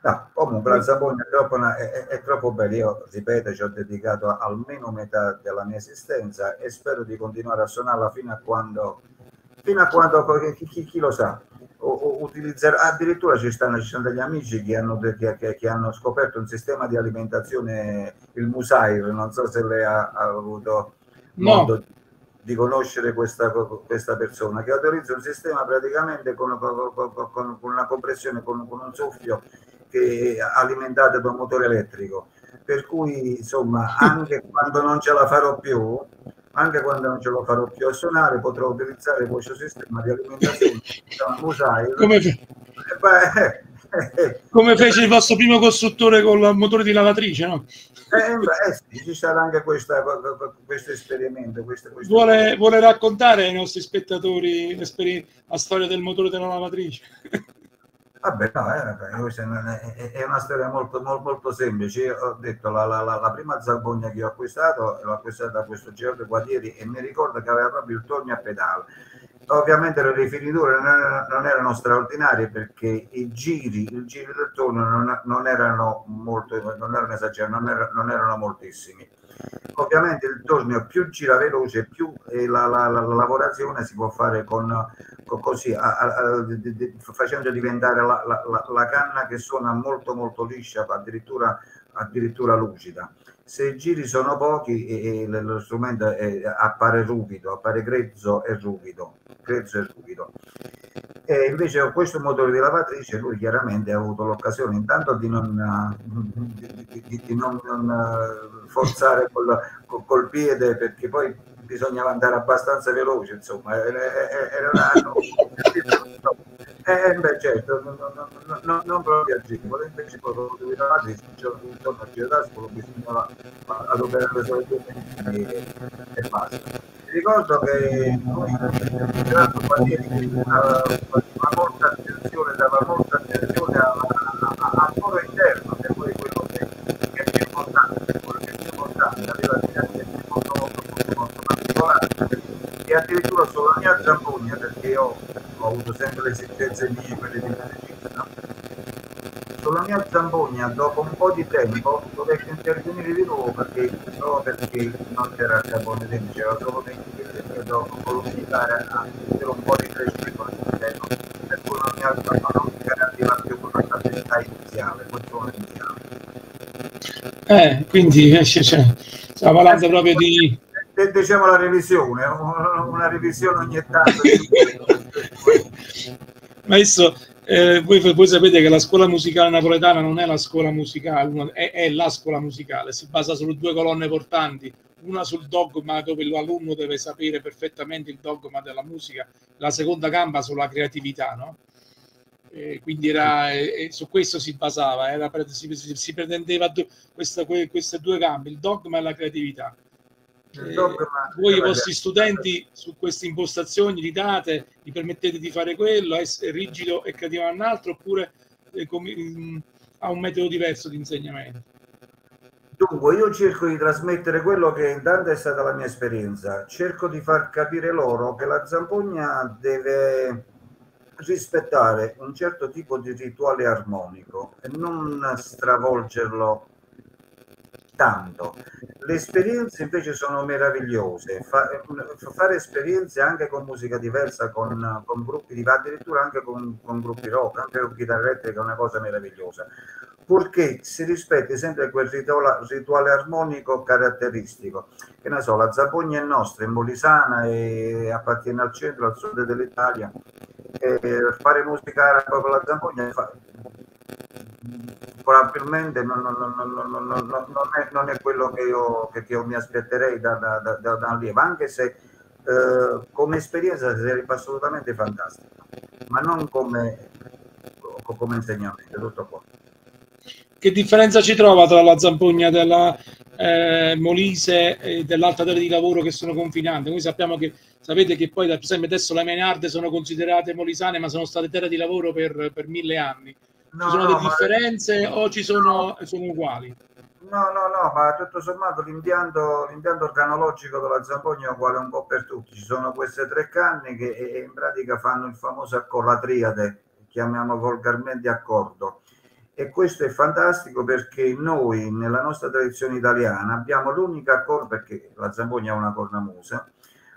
No, comunque la Zampogna è troppo, è, è troppo bella. Io ripeto, ci ho dedicato almeno metà della mia esistenza e spero di continuare a suonarla fino a quando, fino a quando chi, chi, chi lo sa, o, o utilizzare, addirittura ci stanno, ci sono degli amici che hanno, che, che hanno, scoperto un sistema di alimentazione, il Musair, non so se lei ha, ha avuto no. modo di conoscere questa, questa, persona, che autorizza un sistema praticamente con, con, con, con una compressione, con, un soffio che è alimentato da un motore elettrico. Per cui, insomma, anche quando non ce la farò più, anche quando non ce lo farò più a suonare, potrò utilizzare questo sistema di alimentazione mosaico. Come, fe- come fece il vostro primo costruttore con il motore di lavatrice, no? Eh, eh sì, ci sarà anche questa, questo esperimento. Questo, questo vuole, vuole, raccontare ai nostri spettatori la storia del motore della lavatrice? Vabbè, no, eh, è una storia molto, molto, molto semplice. Io ho detto la, la, la, prima zampogna che ho acquistato l'ho acquistata da questo Gerardo Guadieri e mi ricordo che aveva proprio il tornio a pedale. Ovviamente le rifiniture non, erano straordinarie perché i giri, i giri del torno non, non erano molto, non erano esagerati, non, erano, non erano moltissimi Ovviamente il torneo più gira veloce, più eh, la, la, la, la, lavorazione si può fare con, con così, a, a, di, di, facendo diventare la, canna che suona molto molto liscia, addirittura, addirittura lucida. Se i giri sono pochi e, lo strumento è, appare ruvido, appare grezzo e ruvido, grezzo e ruvido. E invece questo motore di lavatrice lui chiaramente ha avuto l'occasione intanto di non, di, di, di non, non eh, forzare col, col, piede perché poi bisognava andare abbastanza veloce, insomma, era un anno. Eh, beh, certo, non, non, non, non proprio agevole, invece poi quando devi lavatrice, c'era un giorno a d'ascolo, bisognava adoperare solo due minuti e, e basta ricordo che noi Gerardo aveva molta attenzione, dava molta attenzione al foro interno, che poi quello che, che è più importante, quello che è più importante, aveva degli aspetti molto e addirittura sulla mia zampogna, perché io ho avuto sempre le esigenze mie, quelle di musicista, sulla mia zampogna dopo un po' di tempo dovetti intervenire di nuovo perché, no, perché non c'era il carbone dentro, c'era solo dentro che dopo comunicare a un po' di crescita all'interno per cui non mi arriva più con una capacità iniziale, funzione iniziale. Eh, quindi eh, cioè, stiamo parlando eh, proprio di... Diciamo la revisione, una revisione ogni tanto. Maestro, eh, voi, voi, sapete che la scuola musicale napoletana non è la scuola musicale, è, è, la scuola musicale, si basa su due colonne portanti, una sul dogma dove l'alunno deve sapere perfettamente il dogma della musica, la seconda gamba sulla creatività, no? E quindi era, e su questo si basava, era, si, si, pretendeva questa, queste due gambe, il dogma e la creatività. Eh, voi i vostri studenti su queste impostazioni li date, gli permettete di fare quello, essere rigido e creativo a un altro, oppure eh, mh, mm, ha un metodo diverso di insegnamento? Dunque, io cerco di trasmettere quello che intanto è stata la mia esperienza, cerco di far capire loro che la zampogna deve rispettare un certo tipo di rituale armonico e non stravolgerlo tanto. Le esperienze invece sono meravigliose, Fa, fare esperienze anche con musica diversa, con, con gruppi di addirittura anche con, con, gruppi rock, anche con chitarra elettrica è una cosa meravigliosa, purché si rispetti sempre quel rituale, rituale armonico caratteristico. Che ne so, la Zappogna è nostra, è molisana e appartiene al centro, al sud dell'Italia. Fare musica con la Zappogna probabilmente non, non, non, è, non, è, quello che io, che, io mi aspetterei da, da, da, da un allievo, anche se eh, come esperienza sarebbe assolutamente fantastica, ma non come, come insegnamento, tutto qua. Che differenza ci trova tra la zampogna della eh, Molise e dell'alta terra di lavoro che sono confinanti? Noi sappiamo che sapete che poi, per esempio, adesso le Menarde sono considerate molisane, ma sono state terre di lavoro per, per mille anni No, ci sono no, delle differenze ma... o ci sono, sono uguali? No, no, no, ma tutto sommato l'impianto, l'impianto organologico della Zampogna è uguale un po' per tutti. Ci sono queste tre canne che in pratica fanno il famoso accordo, la triade, chiamiamo volgarmente accordo. E questo è fantastico perché noi, nella nostra tradizione italiana, abbiamo l'unica accordo, perché la Zampogna è una cornamusa,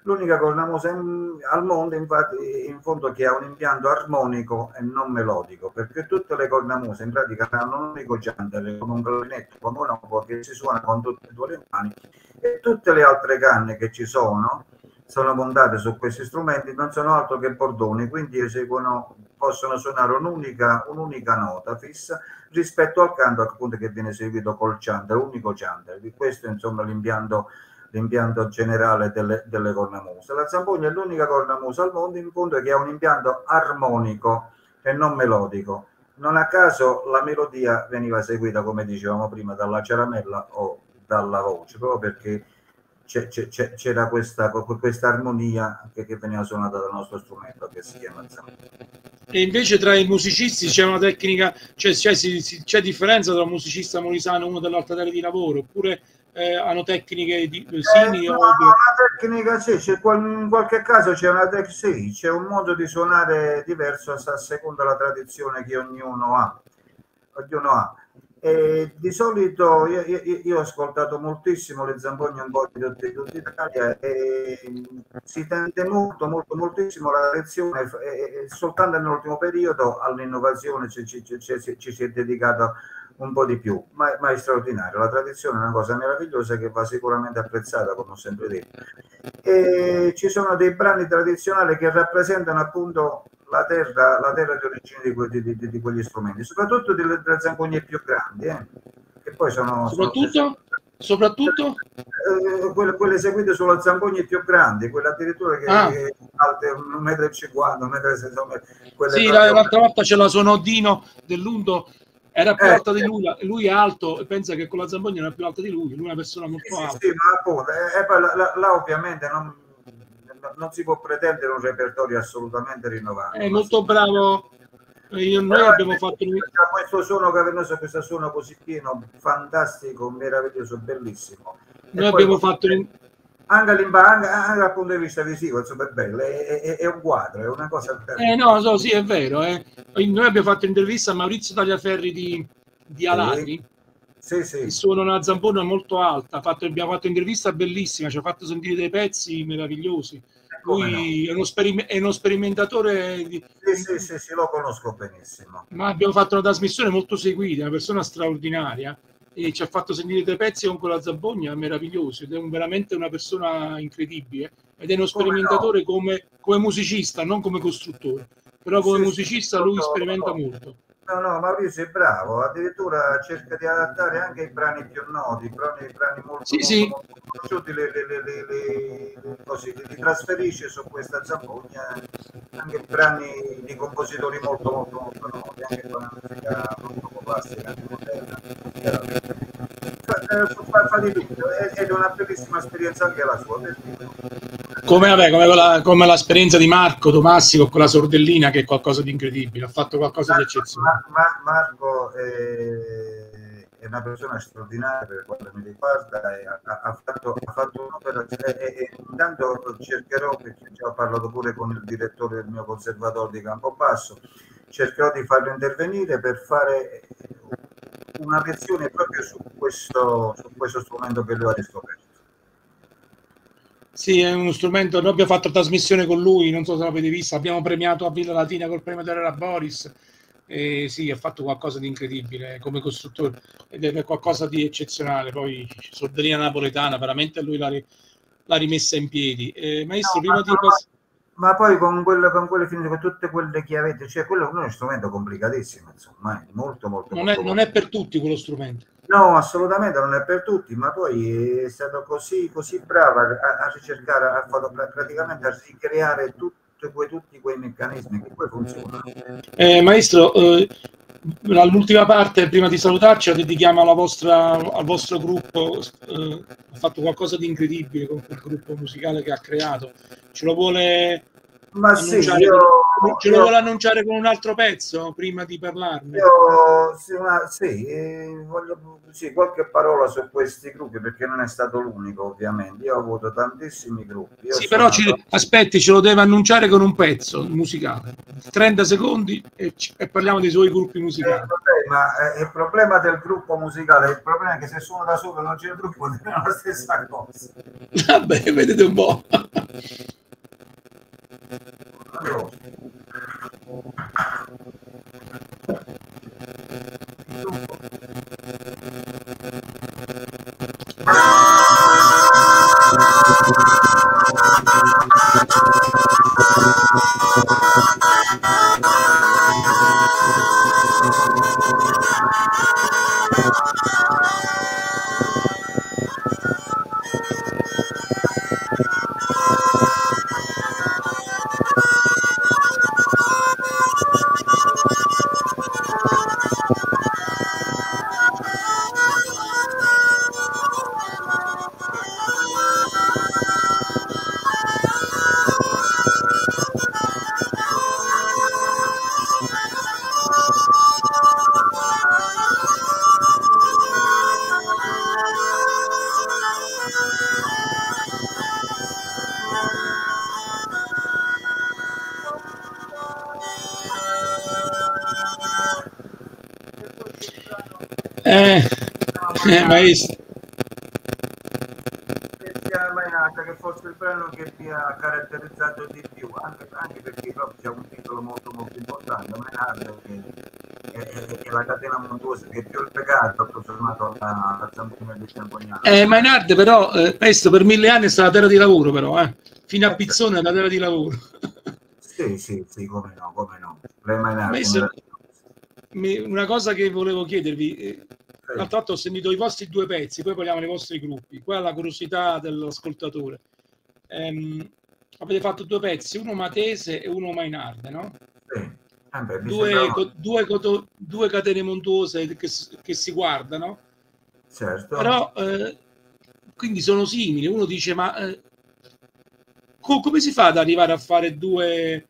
L'unica cornamusa al mondo, infatti, in fondo che ha un impianto armonico e non melodico, perché tutte le cornamuse in pratica hanno un unico chanter, come un clarinetto, come un obo che si suona con tutte e due le mani, e tutte le altre canne che ci sono, sono montate su questi strumenti, non sono altro che bordoni, quindi eseguono, possono suonare un'unica, un'unica nota fissa rispetto al canto appunto che viene eseguito col chanter, unico chanter. Questo insomma l'impianto l'impianto generale delle, delle cornamuse. La zampogna è l'unica cornamusa al mondo in fondo che ha un impianto armonico e non melodico. Non a caso la melodia veniva eseguita, come dicevamo prima, dalla ceramella o dalla voce, proprio perché c'era questa, questa armonia che, che, veniva suonata dal nostro strumento che si chiama zampogna. E invece tra i musicisti c'è una tecnica, cioè, c'è differenza tra un musicista molisano e uno dell'altra terra di lavoro, oppure eh, hanno tecniche di, eh, simili? no, o... una tecnica sì, c'è in qualche caso c'è una tecnica sì, c'è un modo di suonare diverso a seconda la tradizione che ognuno ha. Ognuno ha. E di solito io, io, io, ho ascoltato moltissimo le zampogne un po' di tutta Italia e si tende molto, molto, moltissimo la lezione e, e soltanto nell'ultimo periodo all'innovazione ci, ci, ci, ci si è dedicato un po' di più, ma, ma, è straordinario. La tradizione è una cosa meravigliosa che va sicuramente apprezzata, come ho sempre detto. E ci sono dei brani tradizionali che rappresentano appunto la terra, la terra di origine di, que, di, di, di, quegli strumenti, soprattutto delle, delle zampogne più grandi, eh, che poi sono... Soprattutto? Sono, soprattutto? Eh, quelle, quelle, eseguite sulle zampogne più grandi, quelle addirittura che ah. alte 1,50 m, 1,60 m. Sì, l'altra volta c'è la Sonodino dell'Undo era più eh, alta di lui, lui è alto e pensa che con la Zambogna era più alta di lui, lui è una persona molto sì, alta. Sì, ma appunto, e eh, poi là, ovviamente non, non, si può pretendere un repertorio assolutamente rinnovato. È molto bravo. Io, noi abbiamo fatto questo suono cavernoso, questo suono così pieno, fantastico, meraviglioso, bellissimo. Noi abbiamo fatto anche, anche, anche, dal punto di vista visivo è super bello, è, è, è, un quadro, è una cosa eh, no, so, sì, è vero. Eh. Noi abbiamo fatto un'intervista a Maurizio Tagliaferri di, di Alari. Sì, sì. Che suona una zampona molto alta. Fatto, abbiamo fatto un'intervista bellissima, ci ha fatto sentire dei pezzi meravigliosi. Lui no. è, uno sperim- è, uno sperimentatore. Di... Sì, sì, sì, sì, lo conosco benissimo. Ma abbiamo fatto una trasmissione molto seguita, una persona straordinaria e ci ha fatto sentire dei pezzi con quella Zabbogna meravigliosi ed è un, veramente una persona incredibile ed è uno sperimentatore come, come, musicista, non come costruttore, però come musicista lui sperimenta molto. No, no, Maurizio è bravo, addirittura cerca di adattare anche i brani più noti, i brani, i brani molto, sì, molto, sì. molto conosciuti, li, li, li, così, li, trasferisce su questa zampogna, anche brani di compositori molto, molto, molto noti, anche con la musica molto classica, anche moderna. Fa, fa, di tutto, ed è una bellissima esperienza anche la sua. Come, vabbè, come, la, come l'esperienza di Marco Tomassi con quella sordellina che è qualcosa di incredibile, ha fatto qualcosa di eccezionale. Ma, Marco è, è, una persona straordinaria per quanto mi riguarda, ha, ha, fatto, ha fatto un'operazione e, e, intanto cercherò, perché già ho parlato pure con il direttore del mio conservatorio di Campobasso, cercherò di farlo intervenire per fare una lezione proprio su questo, su questo strumento che lui ha riscoperto. Sì, è uno strumento. Noi abbiamo fatto trasmissione con lui, non so se l'avete vista. Abbiamo premiato a Villa Latina col premio dell'Era Boris. E sì, ha fatto qualcosa di incredibile come costruttore ed è qualcosa di eccezionale. Poi solderia napoletana, veramente lui l'ha, l'ha rimessa in piedi. Eh, maestro, no, prima di passare ma poi con, quelle, con quelle finite, con tutte quelle che avete, cioè quello è uno strumento complicatissimo, insomma, è molto molto, non, molto è, non è per tutti quello strumento. No, assolutamente non è per tutti, ma poi è stato così, così bravo a, a ricercare, a, a, praticamente a ricreare tutte, quei, tutti quei meccanismi che poi funzionano. Eh, maestro, eh, l'ultima parte, prima di salutarci, la dedichiamo vostra, al vostro gruppo. Eh, ha fatto qualcosa di incredibile con quel gruppo musicale che ha creato. Ce lo vuole ma sì, io, con, ce lo io, vuole annunciare con un altro pezzo prima di parlarne? Io, sì, ma, sì, eh, voglio, sì, qualche parola su questi gruppi perché non è stato l'unico ovviamente. Io ho avuto tantissimi gruppi. Io sì, però ci, aspetti, ce lo deve annunciare con un pezzo musicale. 30 secondi e, e parliamo dei suoi gruppi musicali. Il problema, eh, il problema, del gruppo musicale, il problema è che se sono da solo non c'è il gruppo, non è la stessa cosa. Vabbè, vedete un po'. Girls. Eh, maestro. che fosse il brano che vi ha caratterizzato di più, anche, anche perché proprio c'è un titolo molto molto importante, Menardo, che è, è, la catena montuosa, che più il peccato tutto sommato alla, zampina di Ciampognano. Eh, Mainarde però, eh, questo per mille anni è stata terra di lavoro però, eh. fino a Pizzone è la terra di lavoro. sì, sì, sì, come no, come no. Le Mainarde, Maestro, una cosa che volevo chiedervi, eh, tra l'altro ho sentito i vostri due pezzi, poi parliamo dei vostri gruppi. Qua la curiosità dell'ascoltatore. Ehm, avete fatto due pezzi, uno Matese e uno Mainarde, no? Sì. Eh beh, due, co, due, co, due, catene montuose che, che, si guardano. Certo. Però, eh, quindi sono simili. Uno dice, ma eh, co, come si fa ad arrivare a fare due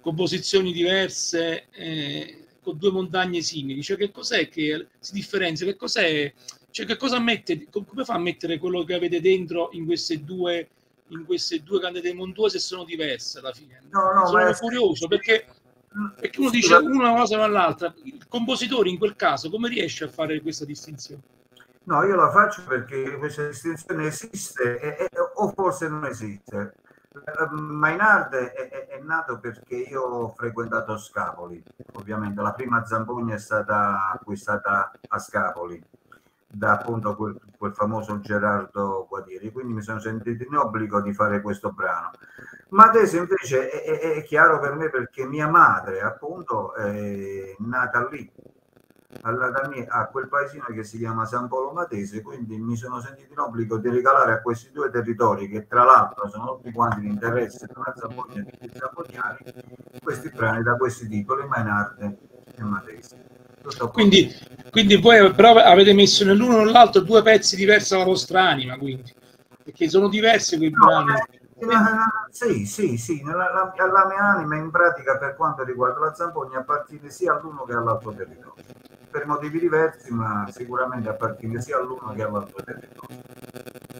composizioni diverse? Eh, con due montagne simili, cioè che cos'è che si differenzia, che cos'è, cioè che cosa mette, come fa a mettere quello che avete dentro in queste due, in queste due candele montuose e sono diverse alla fine? No, no, sono curioso perché, perché uno dice una cosa ma l'altra, il compositore in quel caso come riesce a fare questa distinzione? No, io la faccio perché questa distinzione esiste e, e, o forse non esiste. È, è, nato perché io ho frequentato Scapoli, ovviamente la prima zampogna è stata acquistata a Scapoli da appunto quel, quel famoso Gerardo Guadieri, quindi mi sono sentito in obbligo di fare questo brano. Ma adesso invece è, è chiaro per me perché mia madre appunto è nata lì, me, a quel paesino che si chiama San Polo Matese, quindi mi sono sentito in obbligo di regalare a questi due territori, che tra l'altro sono tutti quanti di interesse della Zampogna e dei Zampognani, questi brani da questi titoli, Mainarde e Matese. Quindi, quindi voi però avete messo nell'uno e nell'altro due pezzi diversi dalla vostra anima, quindi, perché sono diversi quei no, brani. Eh, sì, sì, sì, nella, la, la, mia anima in pratica per quanto riguarda la Zampogna appartiene sia all'uno che all'altro territorio per motivi diversi, ma sicuramente appartiene sia all'uno che all'altro territorio.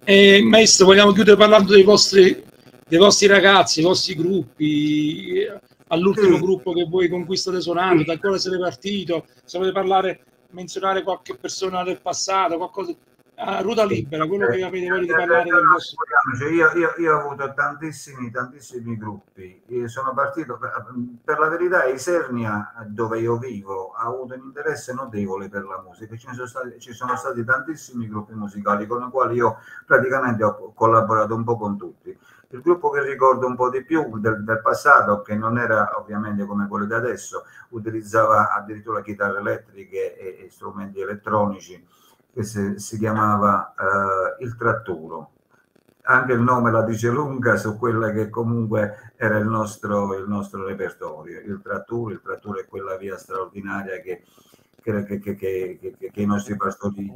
Eh, maestro, vogliamo chiudere parlando dei vostri, dei vostri ragazzi, dei vostri gruppi, all'ultimo sì. gruppo che voi conquistate suonando, sì. da quale siete partito, se volete parlare menzionare qualche persona del passato, qualcosa a ruota libera, quello che avete voglia di parlare del vostro. Io, io, io, ho avuto tantissimi, tantissimi gruppi. Io sono partito, per la verità, Isernia, dove io vivo, ha avuto un interesse notevole per la musica. Ci sono, stati, ci sono stati tantissimi gruppi musicali con i quali io praticamente ho collaborato un po' con tutti. Il gruppo che ricordo un po' di più del, del, passato, che non era ovviamente come quello di adesso, utilizzava addirittura chitarre elettriche e, e strumenti elettronici, che si, si chiamava uh, Il Tratturo. Anche il nome la dice lunga su quella che comunque era il nostro, il nostro repertorio. Il Tratturo, il Tratturo è quella via straordinaria che che, che, che, che, i nostri pastori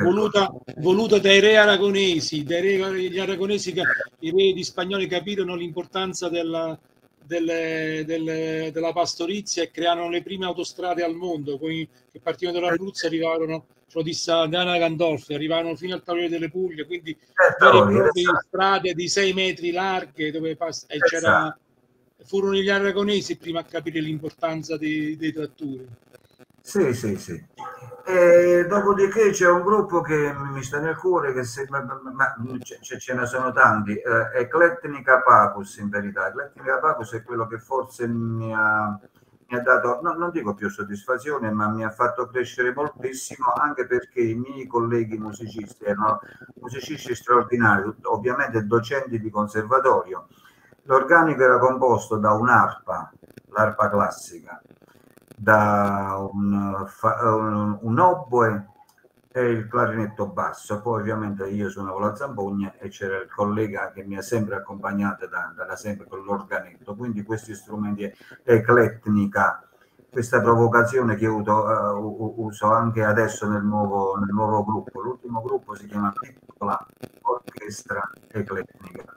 voluta, voluta, dai re aragonesi dai re, gli aragonesi i re di spagnoli capirono l'importanza della, delle, delle, della pastorizia e crearono le prime autostrade al mondo che partivano dall'Abruzzo arrivarono disse Diana Gandolfi arrivarono fino al Tavoliere delle Puglie quindi eh, strade di 6 metri larghe dove pass- e c'era esatto. furono gli aragonesi prima a capire l'importanza dei, dei trattori sì, sì, sì. E dopodiché c'è un gruppo che mi sta nel cuore, che se, ma, ma, ce, ce, ne sono tanti, eh, Ecletnica Papus in verità. Ecletnica Papus è quello che forse mi ha, mi ha dato, no, non dico più soddisfazione, ma mi ha fatto crescere moltissimo anche perché i miei colleghi musicisti erano musicisti straordinari, ovviamente docenti di conservatorio. L'organico era composto da un'arpa, l'arpa classica, da un, un, un oboe e il clarinetto basso. Poi ovviamente io suonavo la zampogna e c'era il collega che mi ha sempre accompagnato da, da sempre con l'organetto. Quindi questi strumenti ecletnica, questa provocazione che uso, uh, uso anche adesso nel nuovo, nel nuovo gruppo. L'ultimo gruppo si chiama Piccola Orchestra Ecletnica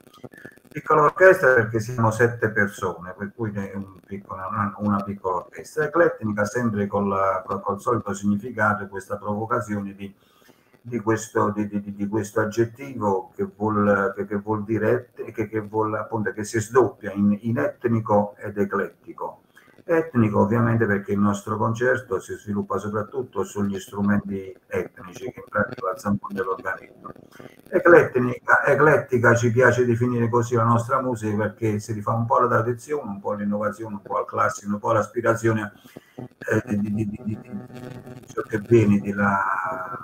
piccola orchestra perché siamo sette persone, per cui è un piccolo, una, piccola orchestra. Eclettica sempre con, la, col solito significato e questa provocazione di, di, questo, di, di, di, questo, aggettivo che vuol, che, che vuol dire che, che, vuol, appunto, che si sdoppia in, in etnico ed eclettico etnico ovviamente perché il nostro concerto si sviluppa soprattutto sugli strumenti etnici che in pratica la zampone dell'organismo. Eclettica, eclettica ci piace definire così la nostra musica perché si rifà un po' alla tradizione, un po' all'innovazione, un po' al classico, un po' all'aspirazione eh, di, di, di, di, ciò che viene di, la,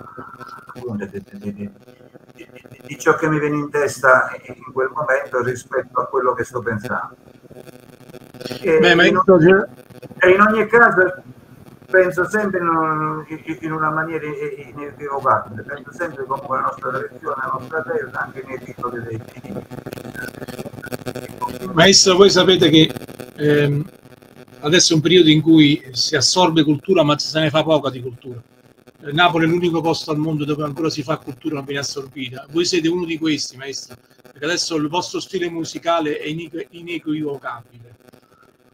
di ciò che mi viene in testa in quel momento rispetto a quello che sto pensando. E, Beh, in, ogni, e in ogni caso penso sempre in, in una maniera inequivocabile, penso sempre comunque alla nostra tradizione, alla nostra terra, anche nei titoli dei Maestro, voi sapete che ehm, adesso è un periodo in cui si assorbe cultura, ma se ne fa poca di cultura. Napoli è l'unico posto al mondo dove ancora si fa cultura non viene assorbita. Voi siete uno di questi, maestro, perché adesso il vostro stile musicale è inequivocabile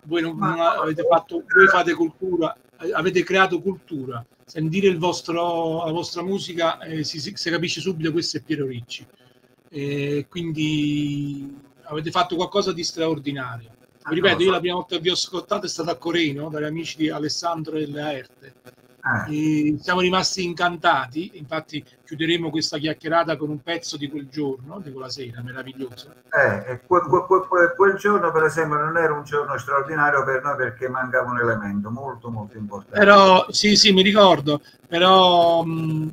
voi non, non avete fatto, voi fate cultura, avete creato cultura. Sentire il vostro, la vostra musica eh, si, si, capisce subito questo è Piero Ricci. Eh, quindi avete fatto qualcosa di straordinario. Vi ripeto, io la prima volta che vi ho ascoltato è stata a Coreno, dagli amici di Alessandro e Laerte. Eh. siamo rimasti incantati, infatti chiuderemo questa chiacchierata con un pezzo di quel giorno, di quella sera meravigliosa. Eh, quel, quel, quel, giorno per esempio non era un giorno straordinario per noi perché mancava un elemento molto molto importante. Però sì sì mi ricordo, però mh,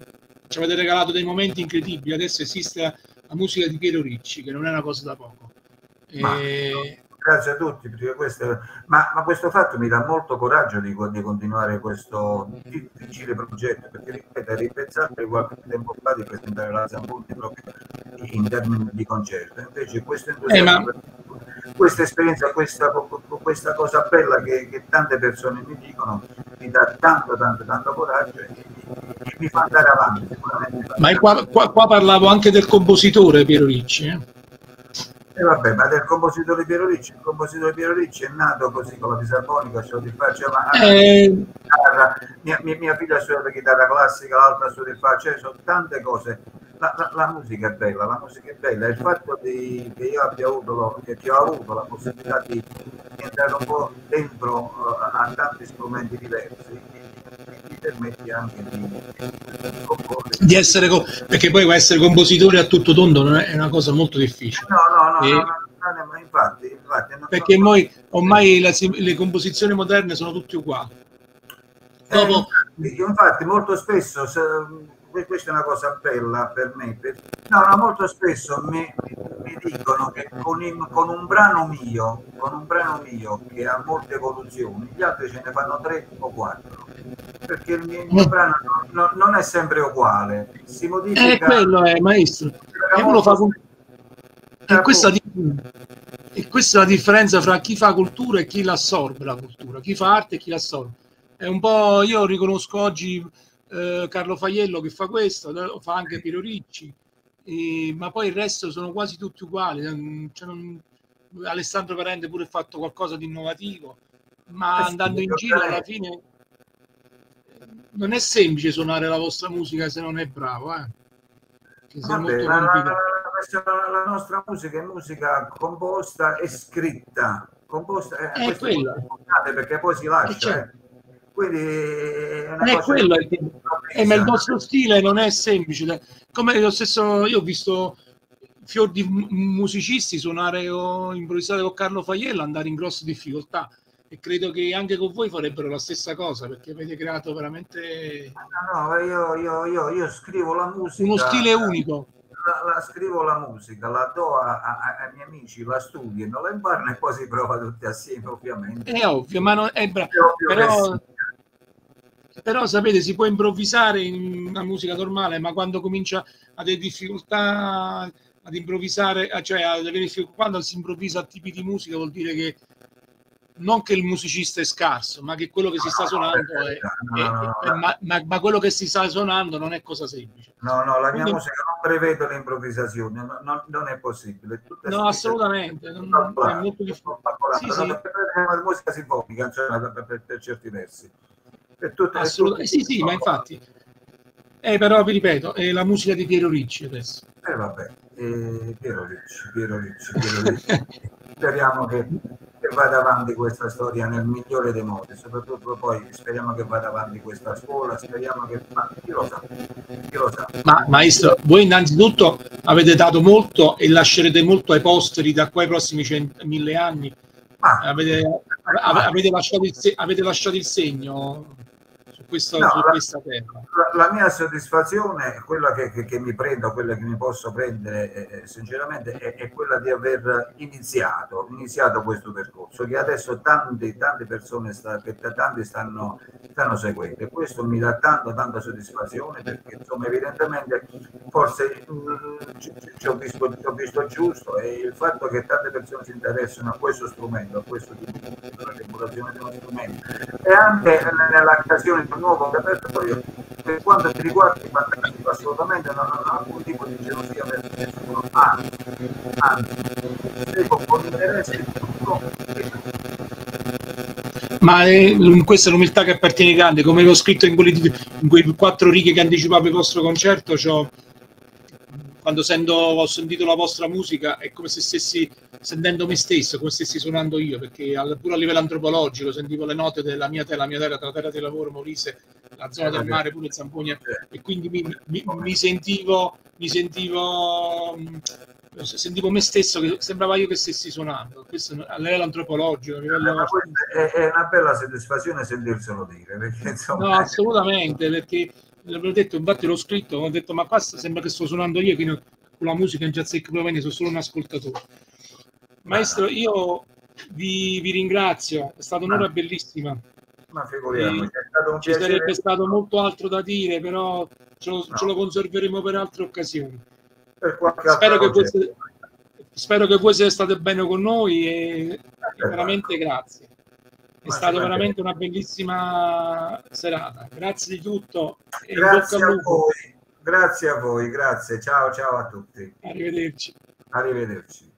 ci avete regalato dei momenti incredibili, adesso esiste la, la musica di Piero Ricci che non è una cosa da poco. E grazie a tutti, questo, ma, ma, questo fatto mi dà molto coraggio di, di continuare questo difficile progetto, perché ripeto, ripensate qualche tempo fa di presentare la Zambutti proprio in termini di concerto, invece questo eh, ma... questa esperienza, questa, questa, cosa bella che, che, tante persone mi dicono, mi dà tanto, tanto, tanto coraggio e, e mi fa andare avanti sicuramente. Ma qua, qua, qua parlavo anche del compositore Piero Ricci, eh? E vabbè, ma del compositore Piero Ricci, il compositore Piero Ricci è nato così con la fisarmonica, lo di faccia, ma eh... mia, mia, mia, figlia suona la chitarra classica, l'altra suona il faccia, cioè, sono tante cose. La, la, la, musica è bella, la musica è bella, il fatto di, che io abbia avuto, che, che ho avuto la possibilità di, di entrare un po' dentro uh, a tanti strumenti diversi, permette anche di, di, di essere perché poi essere compositore a tutto tondo è una cosa molto difficile. No no no, e... no, no, no, no infatti, infatti perché noi ormai le, le composizioni moderne sono tutte uguali. Dopo... Eh, infatti molto spesso se, questa è una cosa bella per me. Perché, no, no, molto spesso mi, mi dicono che con, il, con, un brano mio, con un brano mio che ha molte evoluzioni, gli altri ce ne fanno tre o quattro. Perché il mio, il mio brano no, non è sempre uguale, si modifica. Eh, quello è, maestro. E uno fa con... E questa, e questa è la differenza fra chi fa cultura e chi l'assorbe la cultura, chi fa arte e chi l'assorbe. È un po', io riconosco oggi eh, Carlo Faiello che fa questo, fa anche Piero Ricci, e, ma poi il resto sono quasi tutti uguali. Cioè non, Alessandro Parente pure ha fatto qualcosa di innovativo, ma eh andando in giro alla fine non è semplice suonare la vostra musica se non è bravo. Eh? Che Vabbè, la, la, la, nostra musica è musica composta e scritta. Composta, eh, è quella. perché poi si lascia. Eh, certo. Eh. Quindi è, una è quello, è, è, ma il vostro stile non è semplice. Come lo stesso, io ho visto fior di musicisti suonare o improvvisare con Carlo Faiello, andare in grosse difficoltà. E credo che anche con voi farebbero la stessa cosa perché avete creato veramente no, no, io, io, io, io scrivo la musica. Uno stile unico. La, la scrivo la musica la do a, a, ai miei amici la studiano la imparano e poi si prova tutti assieme ovviamente. È ovvio ma non è bravo però però sapete si può improvvisare in una musica normale ma quando comincia a avere difficoltà ad improvvisare cioè ad avere quando si improvvisa a tipi di musica vuol dire che non che il musicista è scarso ma che quello che si sta suonando è, è, è ma, ma, ma, quello che si sta suonando non è cosa semplice. No no la mia Quindi, musica non prevede l'improvvisazione no, no, non è possibile. Tutte no assolutamente non, è molto difficile sì, sì. la musica sinfonica cioè, per, per, per certi versi tutto, Assolutamente, sì, sì, ma infatti. Eh, però vi ripeto, è la musica di Piero Ricci adesso. Eh vabbè, eh, Piero Ricci, Piero Ricci, Piero Ricci. speriamo che, che, vada avanti questa storia nel migliore dei modi, soprattutto poi speriamo che vada avanti questa scuola, speriamo che... Ma chi lo sa, chi lo sa. Ma maestro, voi innanzitutto avete dato molto e lascerete molto ai posteri da qua ai prossimi cent- mille anni. Ah, avete, avete, lasciato il, avete lasciato il segno questo, no, su la, questa terra. La, la, mia soddisfazione, quella che, che, che, mi prendo, quella che mi posso prendere eh, eh, sinceramente, è, è, quella di aver iniziato, iniziato questo percorso, che adesso tante, tante persone sta, tanti stanno, stanno seguendo. E questo mi dà tanto, tanta soddisfazione perché insomma evidentemente forse mm, ci, ho visto, ci, ho visto, giusto e il fatto che tante persone si interessano a questo strumento, a questo tipo di regolazione dello strumento e anche nell'occasione di nuovo repertorio per quanto ti riguarda i fantastico assolutamente non ho alcun tipo di gelosia per nessuno anzi anzi seguo con interesse tutto ma è, questa è l'umiltà che appartiene ai grandi come avevo scritto in, quelli, in quei quattro righe che anticipavo il vostro concerto c'ho quando sento, ho sentito la vostra musica è come se stessi sentendo me stesso, come se stessi suonando io, perché pure a livello antropologico sentivo le note della mia terra, la mia terra, la terra di lavoro, Molise, la zona del mare, pure Zampogna, e quindi mi, mi, mi sentivo, mi sentivo, sentivo me stesso, che sembrava io che stessi suonando, questo a livello antropologico. A livello... È, è, una bella soddisfazione sentirselo dire, perché insomma... No, assolutamente, perché l'avevo detto, infatti l'ho scritto, ho detto ma qua sembra che sto suonando io, con la musica in jazz proveniente, sono solo un ascoltatore. Maestro, io vi, vi ringrazio, è stata un'ora bellissima. Ma figuriamo, è stato un ci piacere. sarebbe stato molto altro da dire, però ce lo, no. ce lo conserveremo per altre occasioni. Per spero, che voi, spero che voi siate state bene con noi e, e veramente grazie. È stata veramente una bellissima serata. Grazie di tutto. Grazie a voi. Grazie a voi, grazie. Ciao ciao a tutti. Arrivederci. Arrivederci.